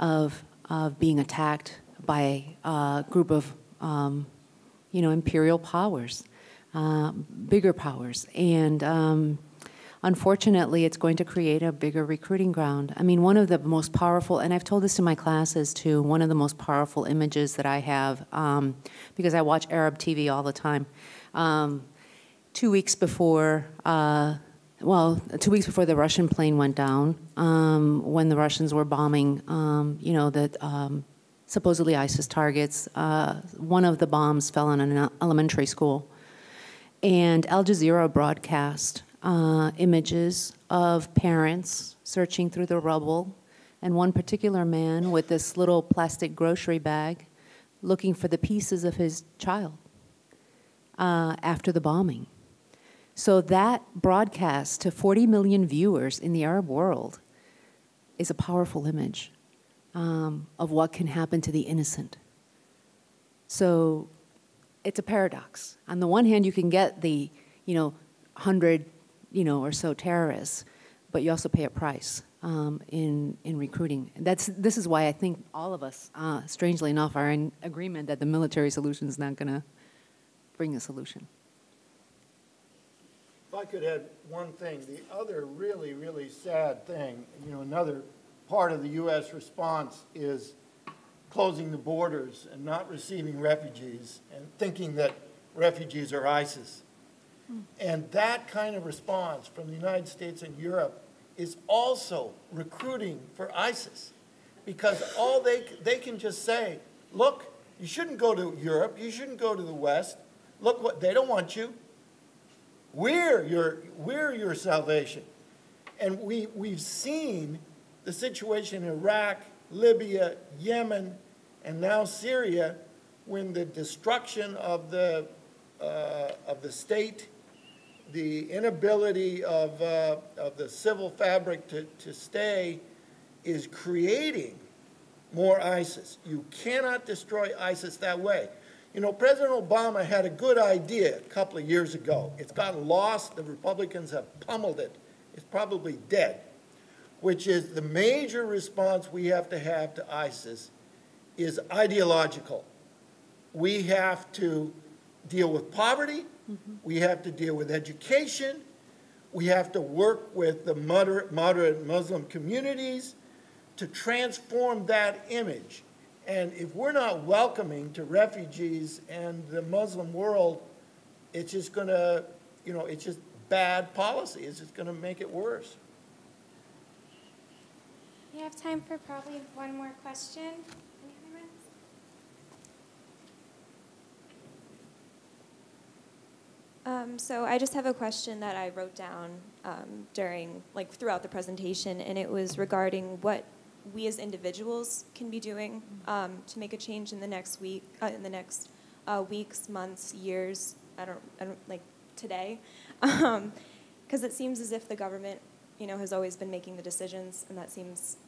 of, of being attacked by a group of, um, you know, imperial powers, uh, bigger powers. And um, unfortunately, it's going to create a bigger recruiting ground. I mean, one of the most powerful, and I've told this to my classes too, one of the most powerful images that I have, um, because I watch Arab TV all the time. Um, two weeks before, uh, well, two weeks before the Russian plane went down, um, when the Russians were bombing, um, you know, the um, supposedly ISIS targets, uh, one of the bombs fell on an elementary school. And Al Jazeera broadcast uh, images of parents searching through the rubble, and one particular man with this little plastic grocery bag looking for the pieces of his child uh, after the bombing. So that broadcast to 40 million viewers in the Arab world is a powerful image um, of what can happen to the innocent. So it's a paradox. On the one hand, you can get the, you know, 100, you know, or so terrorists, but you also pay a price um, in, in recruiting. That's, this is why I think all of us, uh, strangely enough, are in agreement that the military solution is not going to bring a solution. If I could add one thing, the other really, really sad thing, you know, another part of the U.S. response is closing the borders and not receiving refugees and thinking that refugees are ISIS. And that kind of response from the United States and Europe is also recruiting for ISIS because all they, they can just say, look, you shouldn't go to Europe, you shouldn't go to the West. Look what, they don't want you. We're your, we're your salvation. And we, we've seen the situation in Iraq, Libya, Yemen, and now Syria, when the destruction of the, uh, of the state, the inability of, uh, of the civil fabric to, to stay is creating more ISIS. You cannot destroy ISIS that way. You know, President Obama had a good idea a couple of years ago. It's gotten lost. The Republicans have pummeled it. It's probably dead which is the major response we have to have to ISIS, is ideological. We have to deal with poverty, mm-hmm. we have to deal with education, we have to work with the moderate, moderate Muslim communities to transform that image. And if we're not welcoming to refugees and the Muslim world, it's just going to, you know, it's just bad policy. It's just going to make it worse. We have time for probably one more question. Um, so I just have a question that I wrote down um, during, like, throughout the presentation, and it was regarding what we as individuals can be doing um, to make a change in the next week, uh, in the next uh, weeks, months, years. I don't, I don't like today, because um, it seems as if the government, you know, has always been making the decisions, and that seems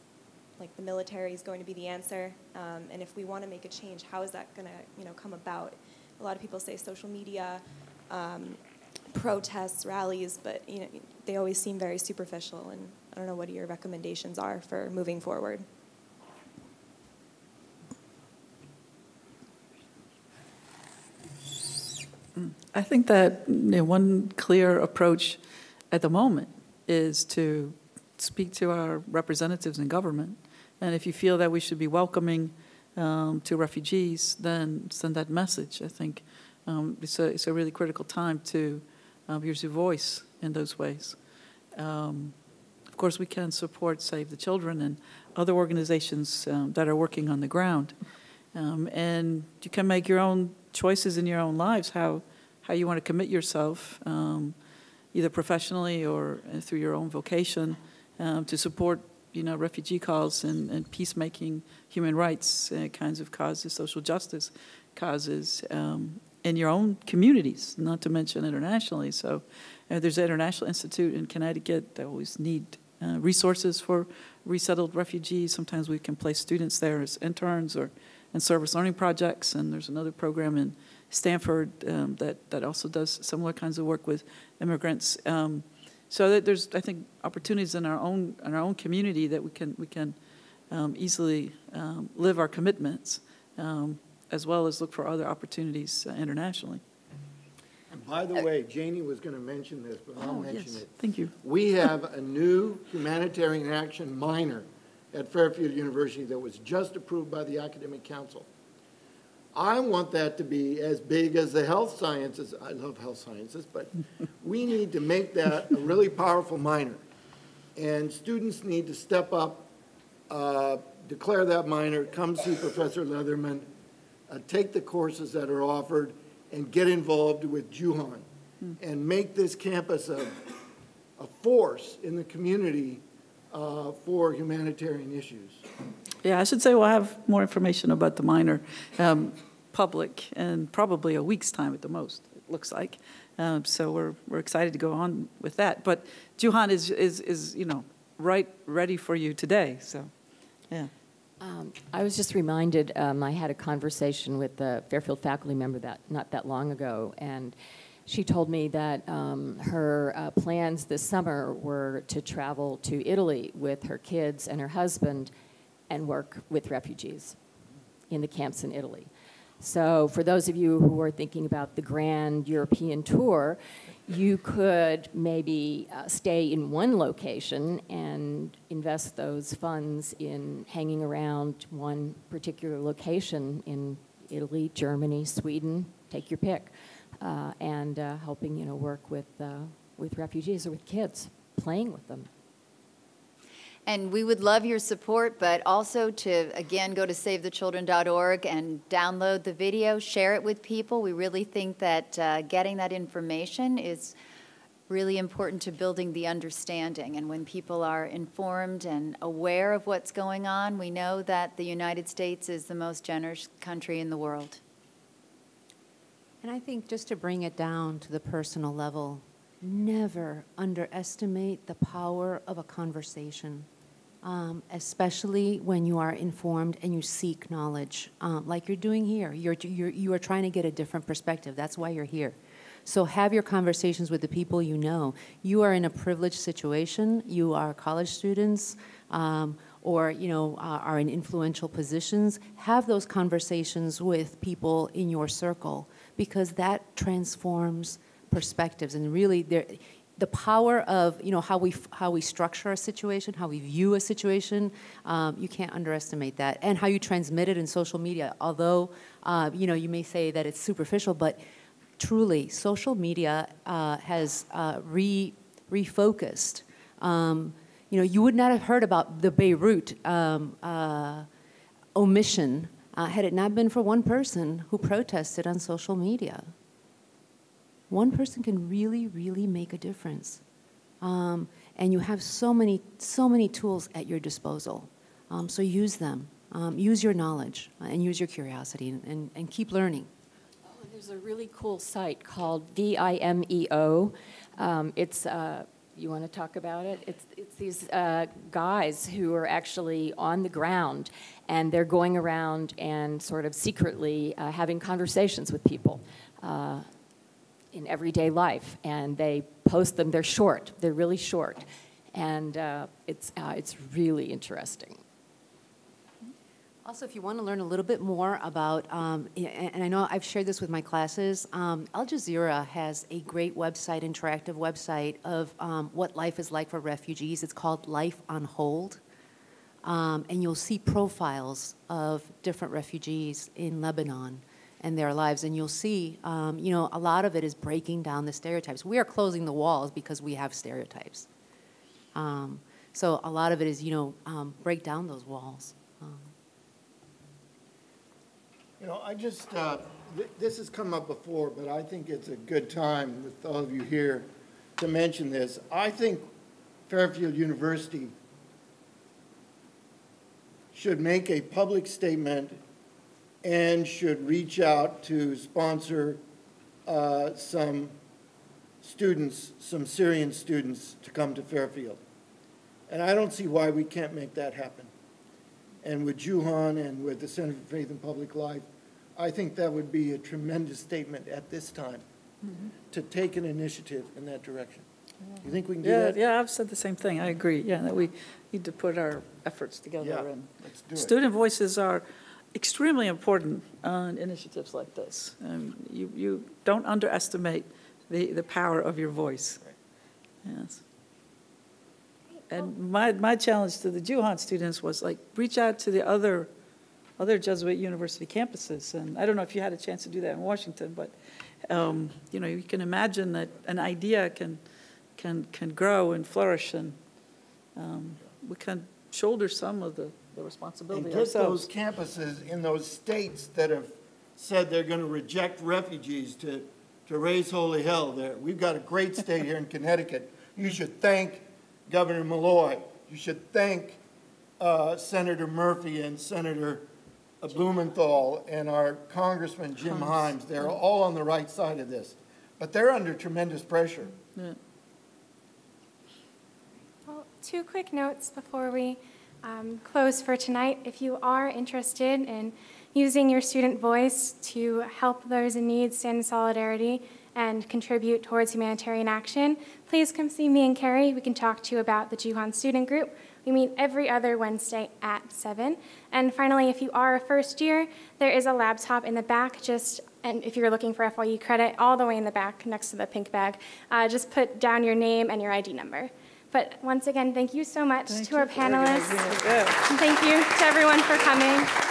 like the military is going to be the answer. Um, and if we want to make a change, how is that going to you know come about? A lot of people say social media, um, protests, rallies, but you know they always seem very superficial. And I don't know what your recommendations are for moving forward. I think that you know, one clear approach at the moment is to speak to our representatives in government and if you feel that we should be welcoming um, to refugees, then send that message. I think um, it's, a, it's a really critical time to um, use your voice in those ways. Um, of course, we can support Save the Children and other organizations um, that are working on the ground. Um, and you can make your own choices in your own lives, how, how you want to commit yourself, either professionally or uh, through your own vocation, to support you know, refugee cause and, and peacemaking, human rights uh, kinds of causes, social justice causes um, in your own communities, not to mention internationally. So uh, there's an International Institute in Connecticut that always need uh, resources for resettled refugees. Sometimes we can place students there as interns or in service learning projects, and there's another program in Stamford um, that, that also does similar kinds of work with immigrants. Um, so there's, I think, opportunities in our own, in our own community that we can, we can um, easily um, live our commitments, um, as well as look for other opportunities uh, internationally. And by the way, Janie was going to mention this, but I'll Oh, mention yes. it. Thank you. We have a new humanitarian action minor at Fairfield University that was just approved by the Academic Council. I want that to be as big as the health sciences. I love health sciences, but we need to make that a really powerful minor. And students need to step up, uh, declare that minor, come see Professor Leatherman, uh, take the courses that are offered, and get involved with Juhan, and make this campus a, a force in the community uh, for humanitarian issues. Yeah, I should say we'll have more information about the minor um, public in probably a week's time at the most, it looks like. Um, So we're, we're excited to go on with that. But Juhan is, is, is, you know, right, ready for you today, so, yeah. Um, I was just reminded, um, I had a conversation with a Fairfield faculty member that, not that long ago, and she told me that um, her uh, plans this summer were to travel to Italy with her kids and her husband and work with refugees in the camps in Italy. So for those of you who are thinking about the grand European tour, you could maybe uh, stay in one location and invest those funds in hanging around one particular location in Italy, Germany, Sweden, take your pick, uh, and uh, helping you know work with uh, with refugees or with kids, playing with them. And we would love your support, but also to, again, go to savethechildren.org and download the video, share it with people. We really think that uh, getting that information is really important to building the understanding. And when people are informed and aware of what's going on, we know that the United States is the most generous country in the world. And I think just to bring it down to the personal level, never underestimate the power of a conversation, um, especially when you are informed and you seek knowledge, um, like you're doing here. You're, you're, you are trying to get a different perspective. That's why you're here. So have your conversations with the people you know. You are in a privileged situation. You are college students. Um, or you know uh, are in influential positions have those conversations with people in your circle because that transforms perspectives and really there the power of you know how we how we structure a situation how we view a situation um, you can't underestimate that and how you transmit it in social media although uh, you know you may say that it's superficial but truly social media uh, has uh, re refocused um, you know, you would not have heard about the Beirut um, uh, omission uh, had it not been for one person who protested on social media. One person can really, really make a difference. Um, and you have so many, so many tools at your disposal. Um, so use them. Um, use your knowledge uh, and use your curiosity and, and, and keep learning. Oh, there's a really cool site called VIMEO. Um, it's uh, you want to talk about it? It's, it's these uh, guys who are actually on the ground and they're going around and sort of secretly uh, having conversations with people uh, in everyday life. And they post them, they're short, they're really short. And uh, it's, uh, it's really interesting. Also, if you want to learn a little bit more about, um, and I know I've shared this with my classes, um, Al Jazeera has a great website, interactive website of um, what life is like for refugees. It's called Life on Hold. Um, and you'll see profiles of different refugees in Lebanon and their lives. And you'll see, um, you know, a lot of it is breaking down the stereotypes. We are closing the walls because we have stereotypes. Um, so a lot of it is, you know, break down those walls. You know, I just, uh, th this has come up before, but I think it's a good time with all of you here to mention this. I think Fairfield University should make a public statement and should reach out to sponsor uh, some students, some Syrian students to come to Fairfield. And I don't see why we can't make that happen and with Juhan and with the Center for Faith and Public Life, I think that would be a tremendous statement at this time mm -hmm. to take an initiative in that direction. You think we can do Yeah, that? yeah, I've said the same thing. I agree, yeah, that we need to put our efforts Yeah, together. and let's do it. Student voices are extremely important on initiatives like this. Um, You, you don't underestimate the, the power of your voice. Yes. And my, my challenge to the Juhan students was like, reach out to the other, other Jesuit university campuses. And I don't know if you had a chance to do that in Washington, but, um, you know, you can imagine that an idea can, can, can grow and flourish and um, we can shoulder some of the, the And responsibility get those campuses in those states that have said they're going to reject refugees to, to raise holy hell there. We've got a great state here in Connecticut. You should thank Governor Malloy. You should thank uh, Senator Murphy and Senator Blumenthal and our Congressman Jim Himes. They're all on the right side of this. But they're under tremendous pressure. Yeah. Well, two quick notes before we um, close for tonight. If you are interested in using your student voice to help those in need stand in solidarity and contribute towards humanitarian action, please come see me and Carrie. We can talk to you about the Juhan Student Group. We meet every other Wednesday at 7. And finally, if you are a first year, there is a laptop in the back, just and if you're looking for FYU credit, all the way in the back next to the pink bag. Uh, just put down your name and your ID number. But once again, thank you so much Thank to our you for panelists. it. Yeah. And thank you to everyone for coming.